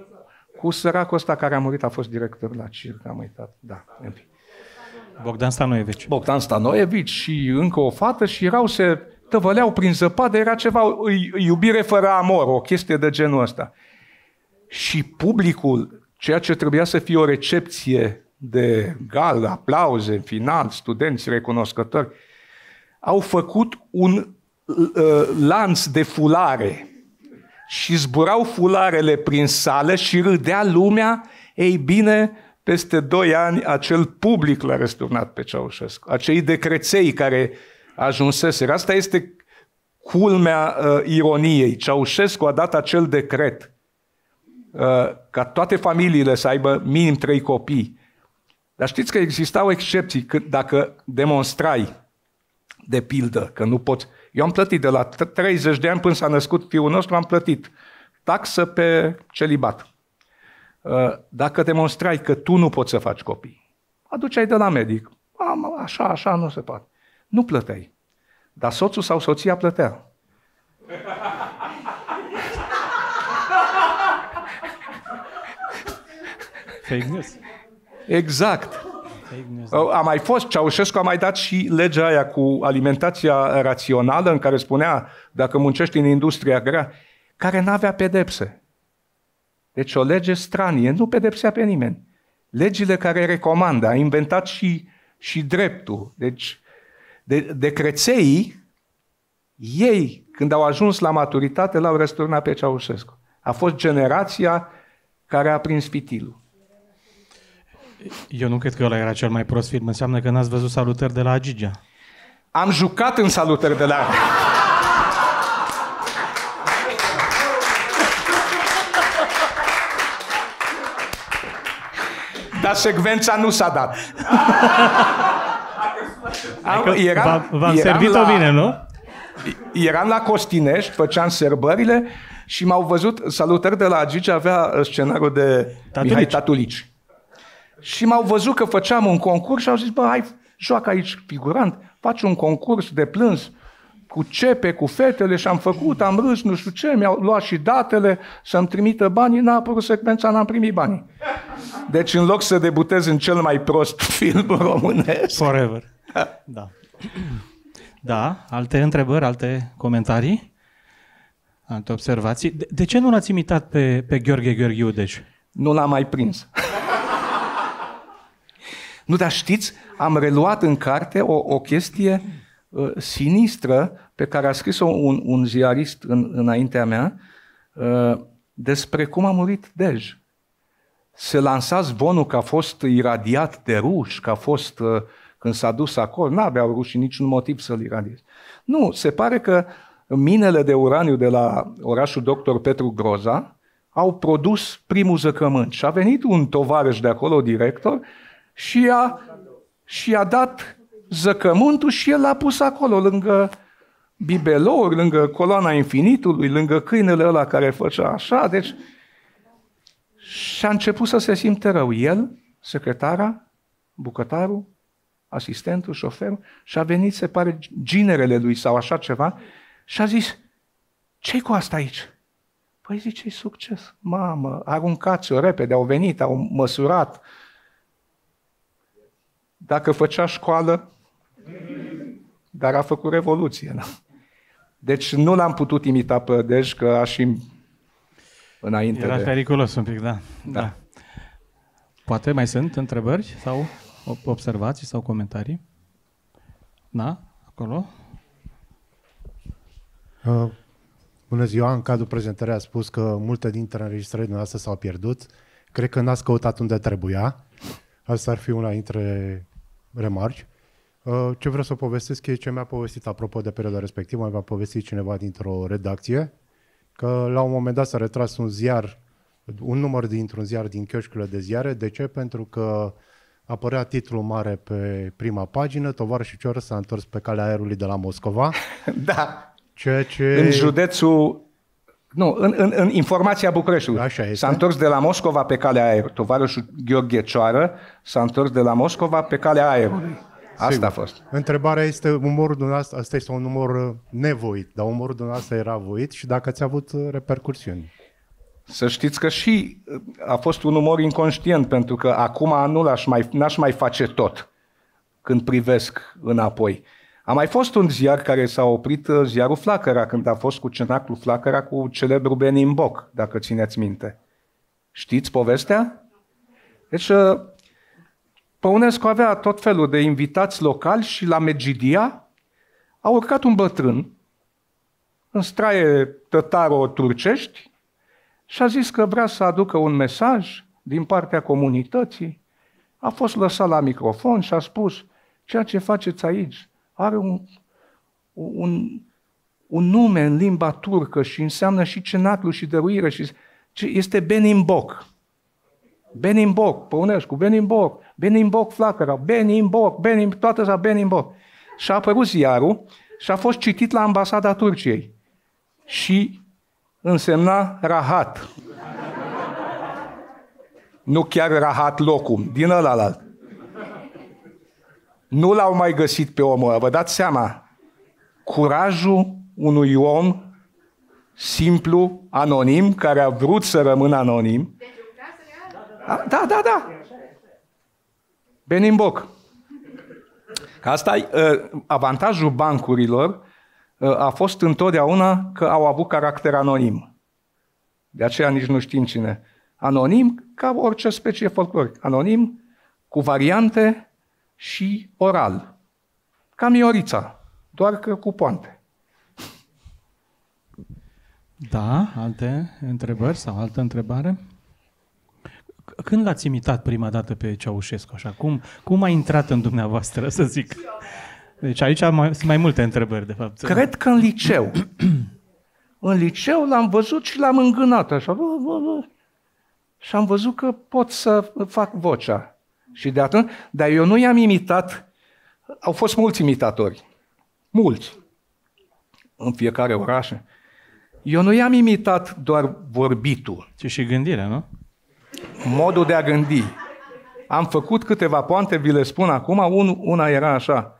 cu săracul ăsta care a murit, a fost director la circ, am uitat. Da, în fine. Bogdan Stanoievici. Bogdan Stanoievici și încă o fată și erau se tăvăleau prin zăpadă, era ceva, iubire fără amor, o chestie de genul ăsta. Și publicul, ceea ce trebuia să fie o recepție de gal, aplauze în final, studenți recunoscători, au făcut un uh, lanț de fulare și zburau fularele prin sală și râdea lumea, ei bine, peste doi ani acel public l-a răsturnat pe Ceaușescu. Acei decreței care ajunseseră. Asta este culmea uh, ironiei. Ceaușescu a dat acel decret uh, ca toate familiile să aibă minim trei copii. Dar știți că existau excepții când dacă demonstrai de pildă că nu poți. Eu am plătit de la 30 de ani până s-a născut fiul nostru, am plătit taxă pe celibat. Uh, dacă demonstrai că tu nu poți să faci copii, aduceai de la medic. Așa, așa nu se poate. Nu plăteai. Dar soțul sau soția plătea. Fake news. Exact. Fake news. A mai fost, Ceaușescu a mai dat și legea aia cu alimentația rațională în care spunea dacă muncești în industria grea, care n-avea pedepse. Deci o lege stranie, nu pedepsea pe nimeni. Legile care recomandă, a inventat și, și dreptul. Deci de, decrețeii Ei, când au ajuns la maturitate, l-au răsturnat pe Ceaușescu. A fost generația care a prins fitilul. Eu nu cred că ăla era cel mai prost film. Înseamnă că n-ați văzut salutări de la Agigea. Am jucat în salutări de la... Dar secvența nu s-a dat. [laughs] Am, eram, v-am servit-o la, bine, nu? Eram la Costinești, făceam serbările și m-au văzut, salutări de la Agigi avea scenariul de Tatulici. Mihai Tatulici. Și m-au văzut că făceam un concurs și au zis, bă, hai, joacă aici figurant, faci un concurs de plâns cu cepe, cu fetele și am făcut, am râs, nu știu ce, mi-au luat și datele să-mi trimită banii, n-a apărut secvența, n-am primit banii. Deci în loc să debutez în cel mai prost [laughs] film românesc... Forever. [laughs] Da. Da, alte întrebări, alte comentarii? Alte observații? De, de ce nu l-ați imitat pe, pe Gheorghe Gheorghiu, deci? Nu l-am mai prins. nu, dar știți, am reluat în carte o, o chestie uh, sinistră pe care a scris-o un, un ziarist în, înaintea mea uh, despre cum a murit Dej. Se lansa zvonul că a fost iradiat de ruși, că a fost, uh, când s-a dus acolo, n-aveau rușii niciun motiv să-l iradieze. Nu, se pare că minele de uraniu de la orașul Dr. Petru Groza au produs primul zăcământ. Și a venit un tovarăș de acolo, director, și a, și a dat zăcământul și el l-a pus acolo, lângă bibelouri, lângă coloana infinitului, lângă câinele ăla care făcea așa, deci și a început să se simte rău. El, secretara, bucătarul, asistentul, șoferul, și a venit, se pare, ginerele lui sau așa ceva, și a zis, ce cu asta aici? Păi zice, succes. Mamă, aruncați-o repede, au venit, au măsurat. Dacă făcea școală, dar a făcut revoluție. Da? Deci nu l-am putut imita pe Dej, că aș înainte Era de... periculos un pic, da. da. da. Poate mai sunt întrebări sau observații sau comentarii? Da? Acolo? Uh, bună ziua, în cadrul prezentării a spus că multe dintre înregistrările noastre s-au pierdut. Cred că n-ați căutat unde trebuia. Asta ar fi una dintre remarci. Uh, ce vreau să povestesc e ce mi-a povestit apropo de perioada respectivă. Mi-a povestit cineva dintr-o redacție că la un moment dat s-a retras un ziar, un număr dintr-un ziar din chioșcurile de ziare. De ce? Pentru că apărea titlul mare pe prima pagină, Tovarășul Cioră s-a întors pe calea aerului de la Moscova. [laughs] da. Ceea ce... În județul nu, în, în, în informația Bucureștiului. Așa este. S-a întors de la Moscova pe calea aerului. Tovarășul Gheorghe Cioară s-a întors de la Moscova pe calea aerului. Asta Sigur. a fost. Întrebarea este, umorul dumneavoastră, asta este un umor uh, nevoit, dar umorul dumneavoastră era voit și dacă ați avut uh, repercursiuni. Să știți că și uh, a fost un umor inconștient, pentru că acum nu l-aș mai, n-aș mai face tot când privesc înapoi. A mai fost un ziar care s-a oprit, ziarul Flacăra, când a fost cu cenaclu Flacăra cu celebru Benin Boc, dacă țineți minte. Știți povestea? Deci Păunescu avea tot felul de invitați locali și la Megidia a urcat un bătrân în straie tătaro-turcești și a zis că vrea să aducă un mesaj din partea comunității. A fost lăsat la microfon și a spus, ceea ce faceți aici are un, un, un nume în limba turcă și înseamnă și cenaclu și dăruire și este Benimboc. Benimboc, Păunescu, Benimboc, Benimboc Flacăra, Benimboc, Benim, toată sa Benimboc. Și a apărut ziarul și a fost citit la ambasada Turciei. Și însemna rahat. nu chiar rahat locum, din ăla Nu l-au mai găsit pe omul ăla, vă dați seama. Curajul unui om simplu, anonim, care a vrut să rămână anonim, da, da, da. Benimboc. Că asta e uh, avantajul bancurilor uh, a fost întotdeauna că au avut caracter anonim. De aceea nici nu știm cine. Anonim ca orice specie folcloric. Anonim cu variante și oral. Ca Miorița, doar că cu poante. Da, alte întrebări sau altă întrebare? Când l-ați imitat prima dată pe Ceaușescu? Așa? Cum, cum a intrat în dumneavoastră, să zic? Deci aici mai, sunt mai multe întrebări, de fapt. Cred că în liceu. în liceu l-am văzut și l-am îngânat așa. Bă, bă, bă. Și am văzut că pot să fac vocea. Și de atunci, dar eu nu i-am imitat, au fost mulți imitatori. Mulți. În fiecare oraș. Eu nu i-am imitat doar vorbitul. Ci și gândirea, nu? Modul de a gândi. Am făcut câteva poante, vi le spun acum. Una era așa.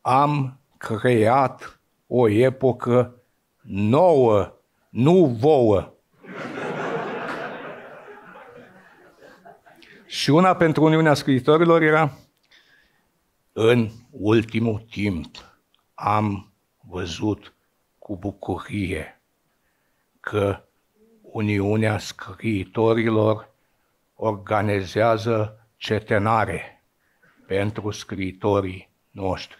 Am creat o epocă nouă, nu vouă. Și una pentru Uniunea Scriitorilor era în ultimul timp am văzut cu bucurie că Uniunea Scriitorilor organizează cetenare pentru scriitorii noștri.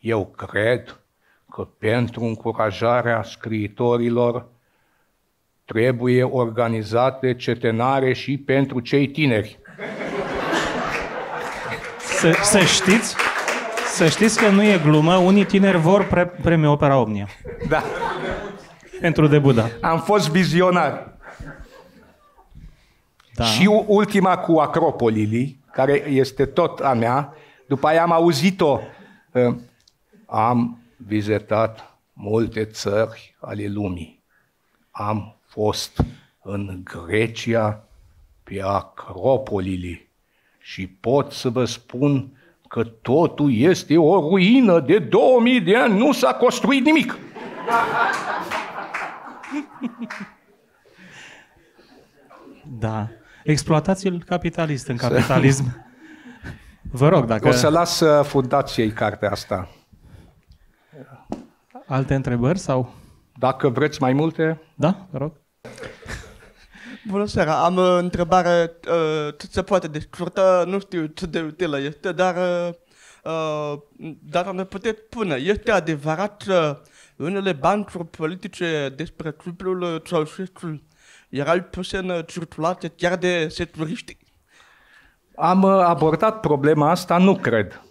Eu cred că pentru încurajarea scriitorilor trebuie organizate cetenare și pentru cei tineri. Să, să știți, să știți că nu e glumă, unii tineri vor pre, premiul Opera Omnia. Da. Pentru debut, da. Am fost vizionar. Da. Și ultima cu Acropolilii, care este tot a mea, după aia am auzit-o. Uh, am vizitat multe țări ale lumii. Am fost în Grecia pe Acropolilii și pot să vă spun că totul este o ruină de 2000 de ani, nu s-a construit nimic. [laughs] Da. Exploatați-l capitalist în capitalism. [laughs] Vă rog, dacă... O să las uh, fundației cartea asta. Alte întrebări sau... Dacă vreți mai multe... Da, vă rog. [laughs] Bună seara, am o întrebare uh, cât se poate de scurtă, nu știu ce de utilă este, dar uh, uh, dar ne puteți spune, este adevărat că unele bancuri politice despre cuplul Ceaușescu erau puse în circulație chiar de securiști? Am uh, abordat problema asta, nu cred.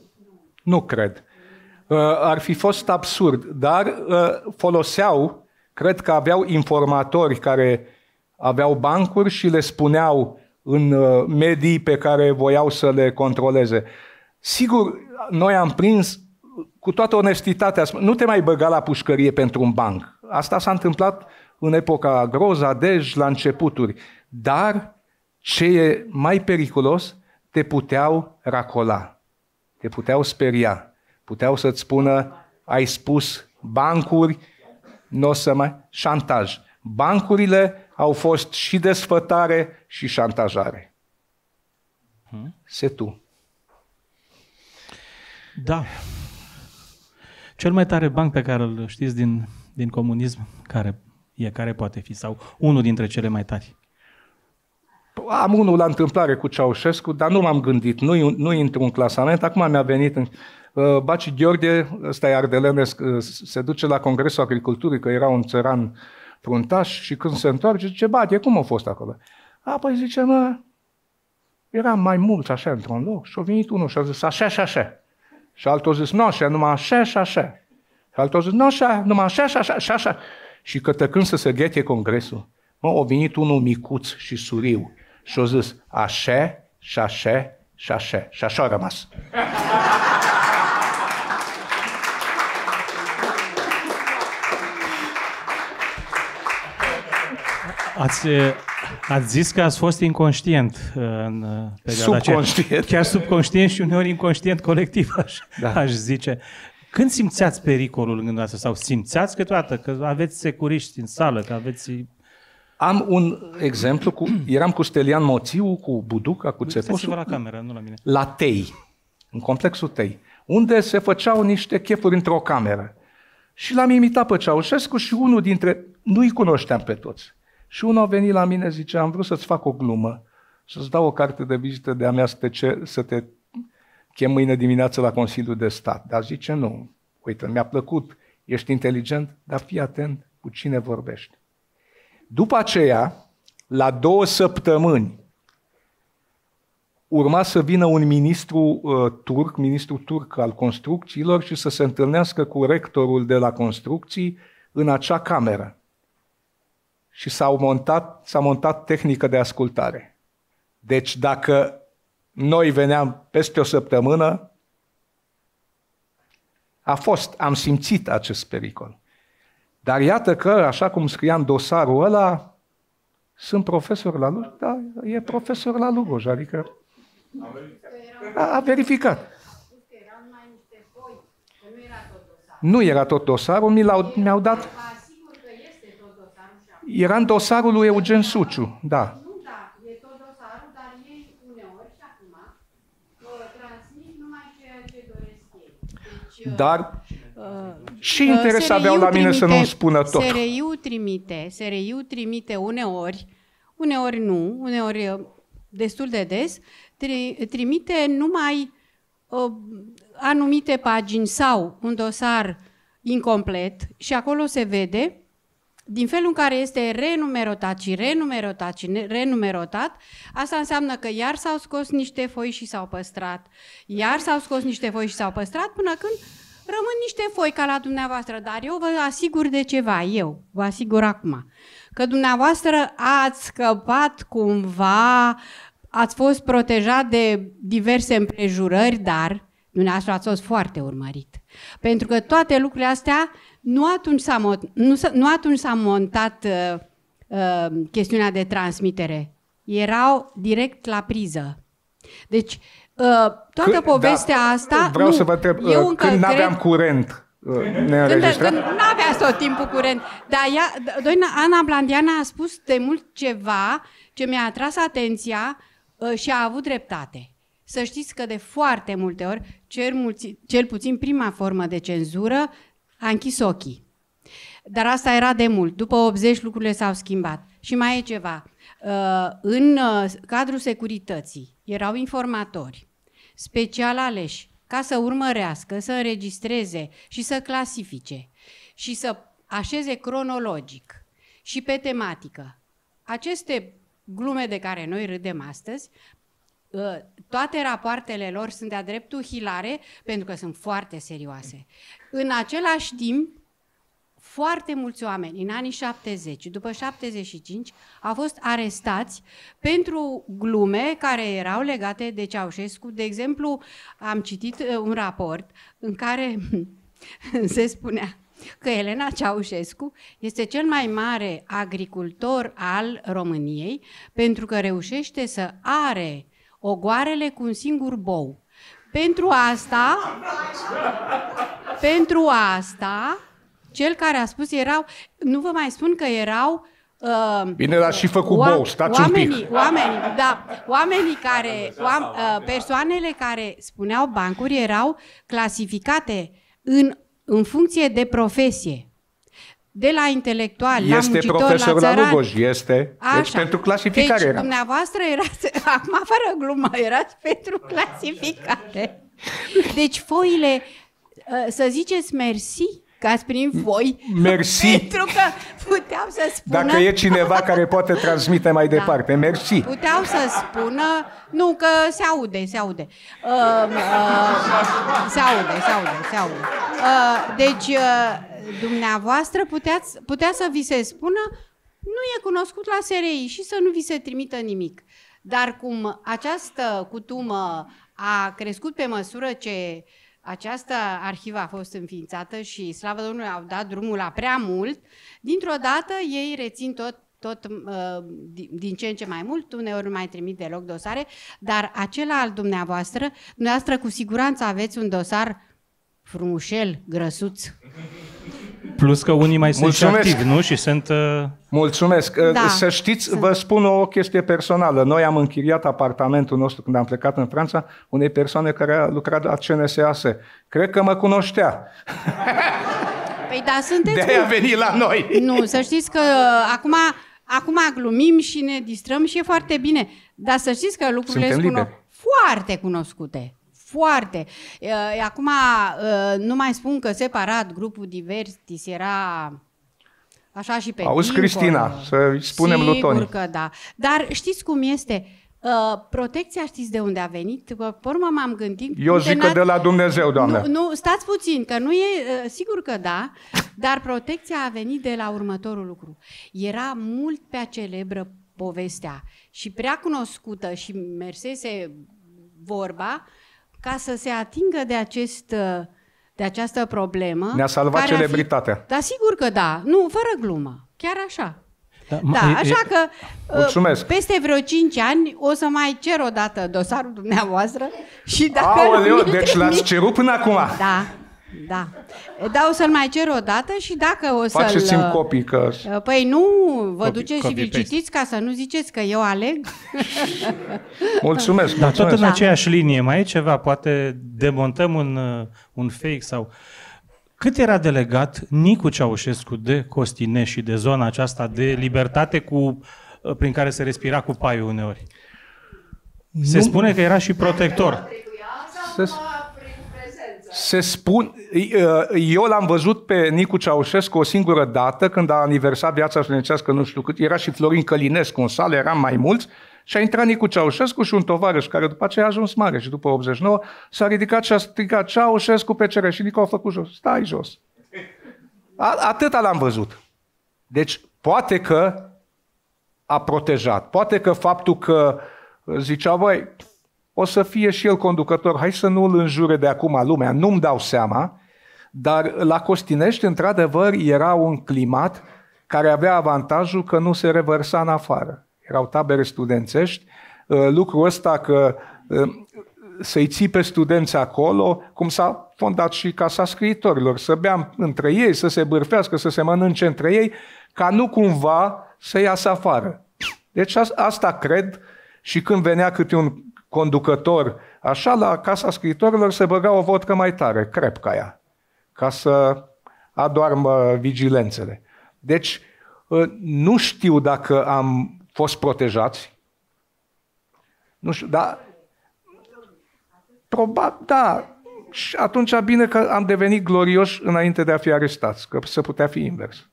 Nu cred. Uh, ar fi fost absurd, dar uh, foloseau, cred că aveau informatori care aveau bancuri și le spuneau în medii pe care voiau să le controleze. Sigur, noi am prins cu toată onestitatea, nu te mai băga la pușcărie pentru un banc. Asta s-a întâmplat în epoca Groza, Dej, la începuturi. Dar ce e mai periculos, te puteau racola, te puteau speria, puteau să-ți spună, ai spus bancuri, nu o să mai... Șantaj. Bancurile au fost și desfătare și șantajare. Hmm? Se tu. Da. Cel mai tare banc pe care îl știți din, din comunism, care e, care poate fi, sau unul dintre cele mai tari? Am unul la întâmplare cu Ceaușescu, dar nu m-am gândit, nu, nu intru în clasament. Acum mi-a venit în... Uh, Baci Gheorghe, ăsta e ardelenesc, uh, se duce la Congresul Agriculturii, că era un țăran fruntaș și când se întoarce, zice, Batie, cum a fost acolo? A, păi zice, mă, eram mai mulți așa într-un loc și a venit unul și a zis, așa și așa. Și altul a zis, nu așa, numai așa și așa. Și altul a zis, nu așa, numai așa și așa și așa. Și cătăcând să se ghete congresul, mă, a venit unul micuț și suriu și a zis, așa și așa și așa. Și așa a rămas. Ați, ați zis că ați fost inconștient uh, în uh, perioada Subconștient. Aceea. Chiar subconștient și uneori inconștient colectiv, aș, da. aș zice. Când simțeați pericolul în gândul ăsta? Sau simțeați câteodată că aveți securiști în sală, că aveți... Am un exemplu, cu, eram cu Stelian Moțiu, cu Buduca, cu Țepoșu. la cameră, nu la mine. La Tei, în complexul Tei, unde se făceau niște chefuri într-o cameră. Și l-am imitat pe Ceaușescu și unul dintre... Nu-i cunoșteam pe toți. Și unul a venit la mine, zice, am vrut să-ți fac o glumă, să-ți dau o carte de vizită de-a mea să te, cer, să te chem mâine dimineață la Consiliul de Stat. Dar zice, nu, uite, mi-a plăcut, ești inteligent, dar fii atent cu cine vorbești. După aceea, la două săptămâni, urma să vină un ministru uh, turc, ministru turc al construcțiilor și să se întâlnească cu rectorul de la construcții în acea cameră. Și s-a montat, s-a montat tehnică de ascultare. Deci dacă noi veneam peste o săptămână, a fost, am simțit acest pericol. Dar iată că, așa cum scria în dosarul ăla, sunt profesor la Lugoj, da, e profesor la Lugoj, adică a, a verificat. Nu era tot dosarul, mi l-au, mi-au dat... Era în dosarul lui Eugen Suciu, da. Dar și interes SRI-ul aveau la mine să trimite- nu spună tot. SRI-ul trimite, SRI-ul trimite uneori, uneori nu, uneori uh, destul de des, tri, trimite numai uh, anumite pagini sau un dosar incomplet și acolo se vede din felul în care este renumerotat și renumerotat și ne- renumerotat, asta înseamnă că iar s-au scos niște foi și s-au păstrat, iar s-au scos niște foi și s-au păstrat până când rămân niște foi ca la dumneavoastră, dar eu vă asigur de ceva, eu vă asigur acum, că dumneavoastră ați scăpat cumva, ați fost protejat de diverse împrejurări, dar dumneavoastră ați fost foarte urmărit. Pentru că toate lucrurile astea, nu atunci s-a, mo- nu, s- nu atunci s-a montat uh, uh, chestiunea de transmitere. Erau direct la priză. Deci, uh, toată Când- povestea da, asta... Vreau nu, să vă întreb, eu uh, încă când cred- n-aveam curent, uh, ne când, înregistrat? când nu avea tot timpul curent. Dar ea, doina Ana Blandiana a spus de mult ceva ce mi-a atras atenția uh, și a avut dreptate. Să știți că de foarte multe ori, cel, mulți, cel puțin prima formă de cenzură, a închis ochii. Dar asta era de mult. După 80 lucrurile s-au schimbat. Și mai e ceva. Uh, În uh, cadrul securității erau informatori special aleși ca să urmărească, să înregistreze și să clasifice și să așeze cronologic și pe tematică. Aceste glume de care noi râdem astăzi, uh, toate rapoartele lor sunt de-a dreptul hilare pentru că sunt foarte serioase. În același timp, foarte mulți oameni în anii 70, după 75, au fost arestați pentru glume care erau legate de Ceaușescu. De exemplu, am citit uh, un raport în care [laughs] se spunea că Elena Ceaușescu este cel mai mare agricultor al României pentru că reușește să are ogoarele cu un singur bou. Pentru asta, pentru asta, cel care a spus erau, nu vă mai spun că erau uh, Bine, dar și făcut bou, stați un oamenii, pic. Oamenii, da, oamenii care, oam, uh, persoanele care spuneau bancuri erau clasificate în, în funcție de profesie. De la intelectual, la Este muncitor, profesor la la țăran. Lugoj, este. Deci Așa. pentru clasificare deci, era. dumneavoastră erați, [laughs] acum fără glumă, erați pentru clasificare. Deci foile, uh, să ziceți mersi că ați primit foi. Mersi. Pentru că puteau să spună... Dacă e cineva care poate transmite mai departe, mersi. Puteau să spună, nu, că se aude, se aude. Uh, uh, se aude, se aude, se aude. Uh, deci, uh, dumneavoastră puteați, putea să vi se spună, nu e cunoscut la SRI și să nu vi se trimită nimic. Dar cum această cutumă a crescut pe măsură ce această arhivă a fost înființată și, slavă Domnului, au dat drumul la prea mult, dintr-o dată ei rețin tot tot uh, din- din ce în ce mai mult, uneori nu mai trimit deloc dosare, dar acela al dumneavoastră, dumneavoastră cu siguranță aveți un dosar frumușel, grăsuț. Plus că unii mai sunt Mulțumesc. și activi, nu? Și sunt... Uh, Mulțumesc. Da. Să știți, vă spun o chestie personală. Noi am închiriat apartamentul nostru când am plecat în Franța unei persoane care a lucrat la CNSAS. Cred că mă cunoștea. [laughs] Păi da, sunteți... De-aia a cu- venit la noi. Nu, să știți că acum, acum glumim și ne distrăm și e foarte bine. Dar să știți că lucrurile Suntem sunt cuno- liberi. foarte cunoscute. Foarte. E, Acum, e, nu mai spun că separat grupul Divertis era așa și pe Auzi, dincolo. Cristina, să-i spunem lui Sigur Toni. că da. Dar știți cum este? Uh, protecția știți de unde a venit? Că, Pe urmă m-am gândit... Eu zic că de la Dumnezeu, doamne. Nu, nu, stați puțin, că nu e, uh, sigur că da, dar protecția a venit de la următorul lucru. Era mult prea celebră povestea și prea cunoscută și mersese vorba ca să se atingă de, acest, uh, de această problemă. Ne-a salvat care ar fi- celebritatea. Da, sigur că da. Nu, fără glumă. Chiar așa. Da, Da, e- e- așa că uh, Mulțumesc. peste vreo 5 ani o să mai cer o dată dosarul dumneavoastră și dacă... Aoleu, nu- deci l-ați cerut până acum. Da, da. Da, o să-l mai cer o dată și dacă o să-l... Faceți-mi copii că... Păi nu, vă Copy- duceți și vi copy-paste. citiți ca să nu ziceți că eu aleg. [laughs] Mulțumesc, Dar tot mulțumesc. în aceeași linie, mai e ceva, poate demontăm un, uh, un fake sau... Cât era delegat Nicu Ceaușescu de Costinești și de zona aceasta de libertate cu, uh, prin care se respira cu paiul uneori? Se spune că era și protector. Se, se spun, eu l-am văzut pe Nicu Ceaușescu o singură dată când a aniversat viața studențească, nu știu cât, era și Florin Călinescu în sală, eram mai mulți, și a intrat Nicu Ceaușescu și un tovarăș care după aceea a ajuns mare și după 89 s-a ridicat și a strigat Ceaușescu pe cere și Nicu a făcut jos. Stai jos. A, atâta l-am văzut. Deci poate că a protejat. Poate că faptul că zicea, băi, o să fie și el conducător, hai să nu îl înjure de acum lumea, nu-mi dau seama, dar la Costinești, într-adevăr, era un climat care avea avantajul că nu se revărsa în afară. Erau tabere studențești, Uh, lucrul ăsta că uh, să-i ții pe studenți acolo, cum s-a fondat și Casa Scriitorilor, să bea între ei, să se bârfească, să se mănânce între ei, ca nu cumva să iasă afară. Deci as- asta cred și când venea câte un conducător, așa la Casa Scriitorilor se băga o vodcă mai tare, crep ca ea, ca să adoarmă vigilențele. Deci uh, nu știu dacă am fost protejați, nu știu, dar probabil, da, și atunci bine că am devenit glorioși înainte de a fi arestați, că se putea fi invers. [laughs]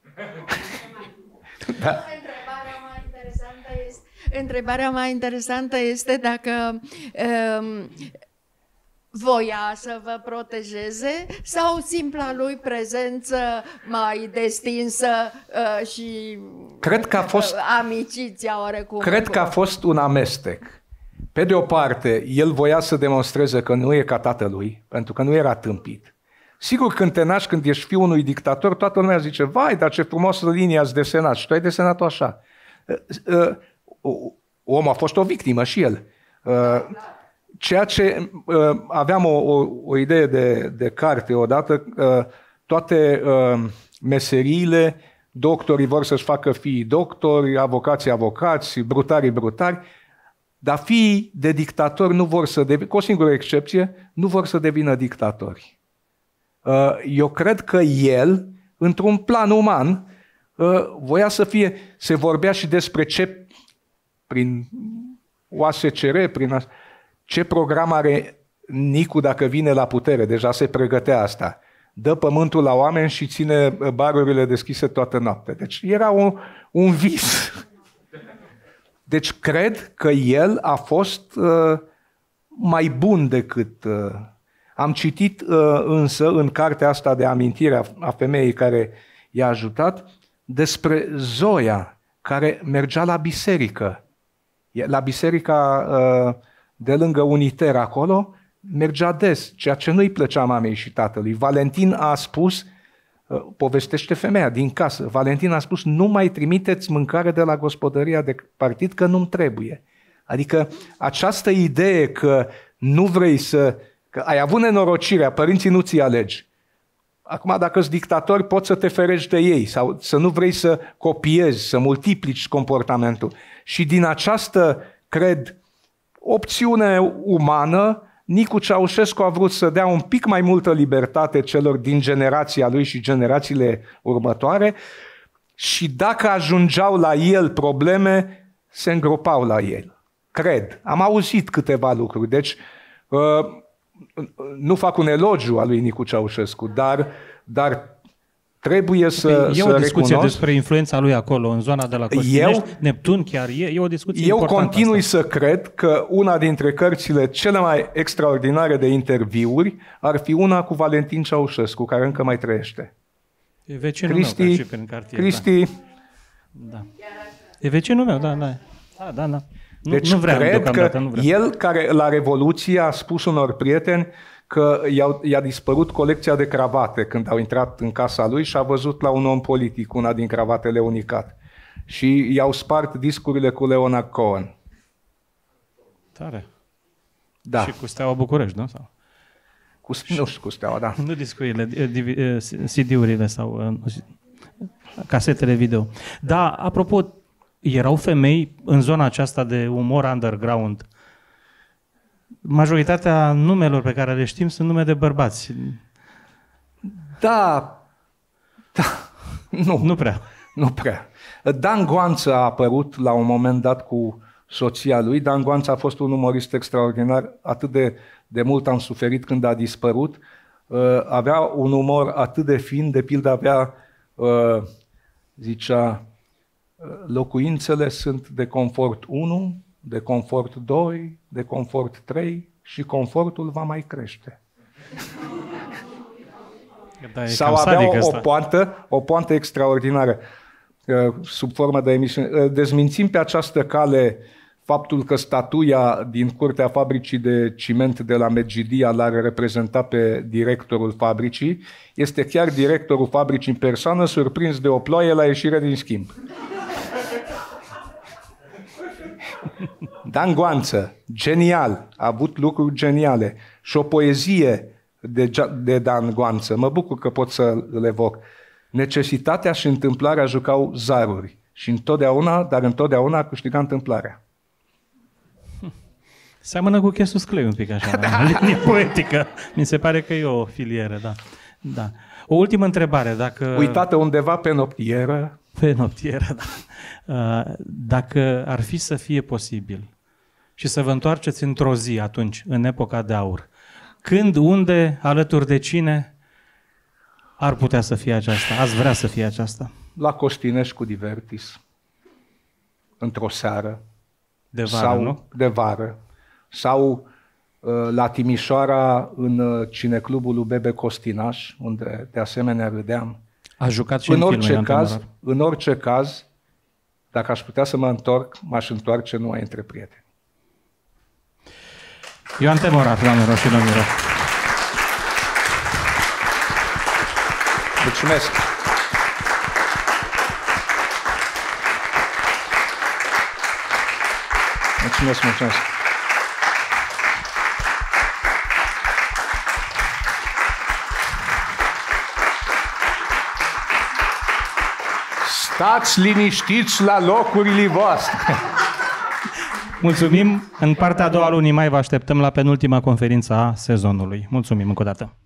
da. Întrebarea mai interesantă este, întrebarea mai interesantă este dacă um, voia să vă protejeze sau simpla lui prezență mai destinsă uh, și Cred că a fost uh, amiciția oarecum. Cred că a fost un amestec. Pe de o parte, el voia să demonstreze că nu e ca tatălui, pentru că nu era tâmpit. Sigur, când te naști, când ești fiul unui dictator, toată lumea zice, vai, dar ce frumoasă linie ați desenat și tu ai desenat-o așa. Uh, uh, Omul a fost o victimă și el. Uh, Ceea ce uh, aveam o, o, o idee de, de carte odată, uh, toate uh, meseriile, doctorii vor să-și facă fiii doctori, avocații avocați, brutarii brutari, dar fiii de dictatori nu vor să devină, cu o singură excepție, nu vor să devină dictatori. Uh, Eu cred că el, într-un plan uman, uh, voia să fie, se vorbea și despre ce, prin OASCR, prin as- ce program are Nicu dacă vine la putere, deja se pregătea asta. Dă pământul la oameni și ține barurile deschise toată noaptea. Deci era un, un vis. [laughs] Deci cred că el a fost uh, mai bun decât... Uh, am citit uh, însă în cartea asta de amintire a, a femeii care i-a ajutat despre Zoia, care mergea la biserică. E- La biserica uh, de lângă Uniter acolo, mergea des, ceea ce nu-i plăcea mamei și tatălui. Valentin a spus, uh, povestește femeia din casă, Valentin a spus, nu mai trimiteți mâncare de la gospodăria de partid, că nu-mi trebuie. Adică această idee că nu vrei să... că ai avut nenorocirea, părinții nu ți alegi. Acum, dacă sunt dictatori, poți să te ferești de ei sau să nu vrei să copiezi, să multiplici comportamentul. Și din această, cred, opțiune umană, Nicu Ceaușescu a vrut să dea un pic mai multă libertate celor din generația lui și generațiile următoare și dacă ajungeau la el probleme, se îngropau la el. Cred. Am auzit câteva lucruri. Deci, uh, nu fac un elogiu al lui Nicu Ceaușescu, dar, dar Trebuie să, Păi, e să o discuție recunosc, despre influența lui acolo, în zona de la Costinești, Eu- Neptun chiar, e, e o discuție Eu importantă continui asta. să cred că una dintre cărțile cele mai extraordinare de interviuri ar fi una cu Valentin Ceaușescu, care încă mai trăiește. E vecinul meu, Cristi, ca și prin cartier. Cristi, Da. da. E vecinul meu, da, da. Da, da, da. Nu, deci nu vreau cred că deocamdată, nu vreau. el care la Revoluție a spus unor prieteni că i-au, i-a dispărut colecția de cravate când au intrat în casa lui și a văzut la un om politic una din cravatele unicat. Și i-au spart discurile cu Leonard Cohen. Tare. Da, Și cu Steaua București, nu? Sau? cu, nu știu cu steaua, da. Nu discurile, eh, divi- eh, CD-urile sau eh, nu știu, casetele video. Da, apropo, erau femei în zona aceasta de umor underground. Majoritatea numelor pe care le știm sunt nume de bărbați. Da, da, nu, Nu prea. Nu prea. Dan Goanță a apărut la un moment dat cu soția lui. Dan Goanță a fost un umorist extraordinar. Atât de, de mult am suferit când a dispărut. Uh, avea un umor atât de fin, de pildă avea, uh, zicea, uh, locuințele sunt de confort 1, de confort 2, de confort 3 și confortul va mai crește. Da, e Sau cam avea sadic o, o ăsta. poantă, o poantă extraordinară uh, sub formă de emisiune. Uh, Dezmințim pe această cale faptul că statuia din curtea fabricii de ciment de la Medgidia l-ar reprezenta pe directorul fabricii. Este chiar directorul fabricii în persoană, surprins de o ploaie la ieșire din schimb. Dan Goanță, genial, a avut lucruri geniale și o poezie de, Gia- de Dan Goanță. Mă bucur că pot să le evoc. Necesitatea și întâmplarea jucau zaruri și întotdeauna, dar întotdeauna a câștigat întâmplarea. Seamănă cu Chesus Clay un pic așa, [laughs] da. linie poetică. Mi se pare că e o filieră, da. da. O ultimă întrebare, dacă... Uitată undeva pe noptieră, Pe noptieră, da. Uh, Dacă ar fi să fie posibil și să vă întoarceți într-o zi atunci, în epoca de aur, când, unde, alături de cine ar putea să fie aceasta? Ați vrea să fie aceasta? la Costinești cu Divertis, într-o seară, De vară, sau nu? de vară, sau uh, la Timișoara în uh, cineclubul lui Bebe Costinaș, unde de asemenea râdeam. A jucat și în în, orice filme, Ioan caz, Temorar. în orice caz, dacă aș putea să mă întorc, m-aș întoarce numai între prieteni. Ioan Temorar, doamnelor și domnilor. Mulțumesc! Mulțumesc, mulțumesc! Stați liniștiți la locurile voastre! Mulțumim. În partea a doua lunii mai vă așteptăm la penultima conferință a sezonului. Mulțumim încă o dată.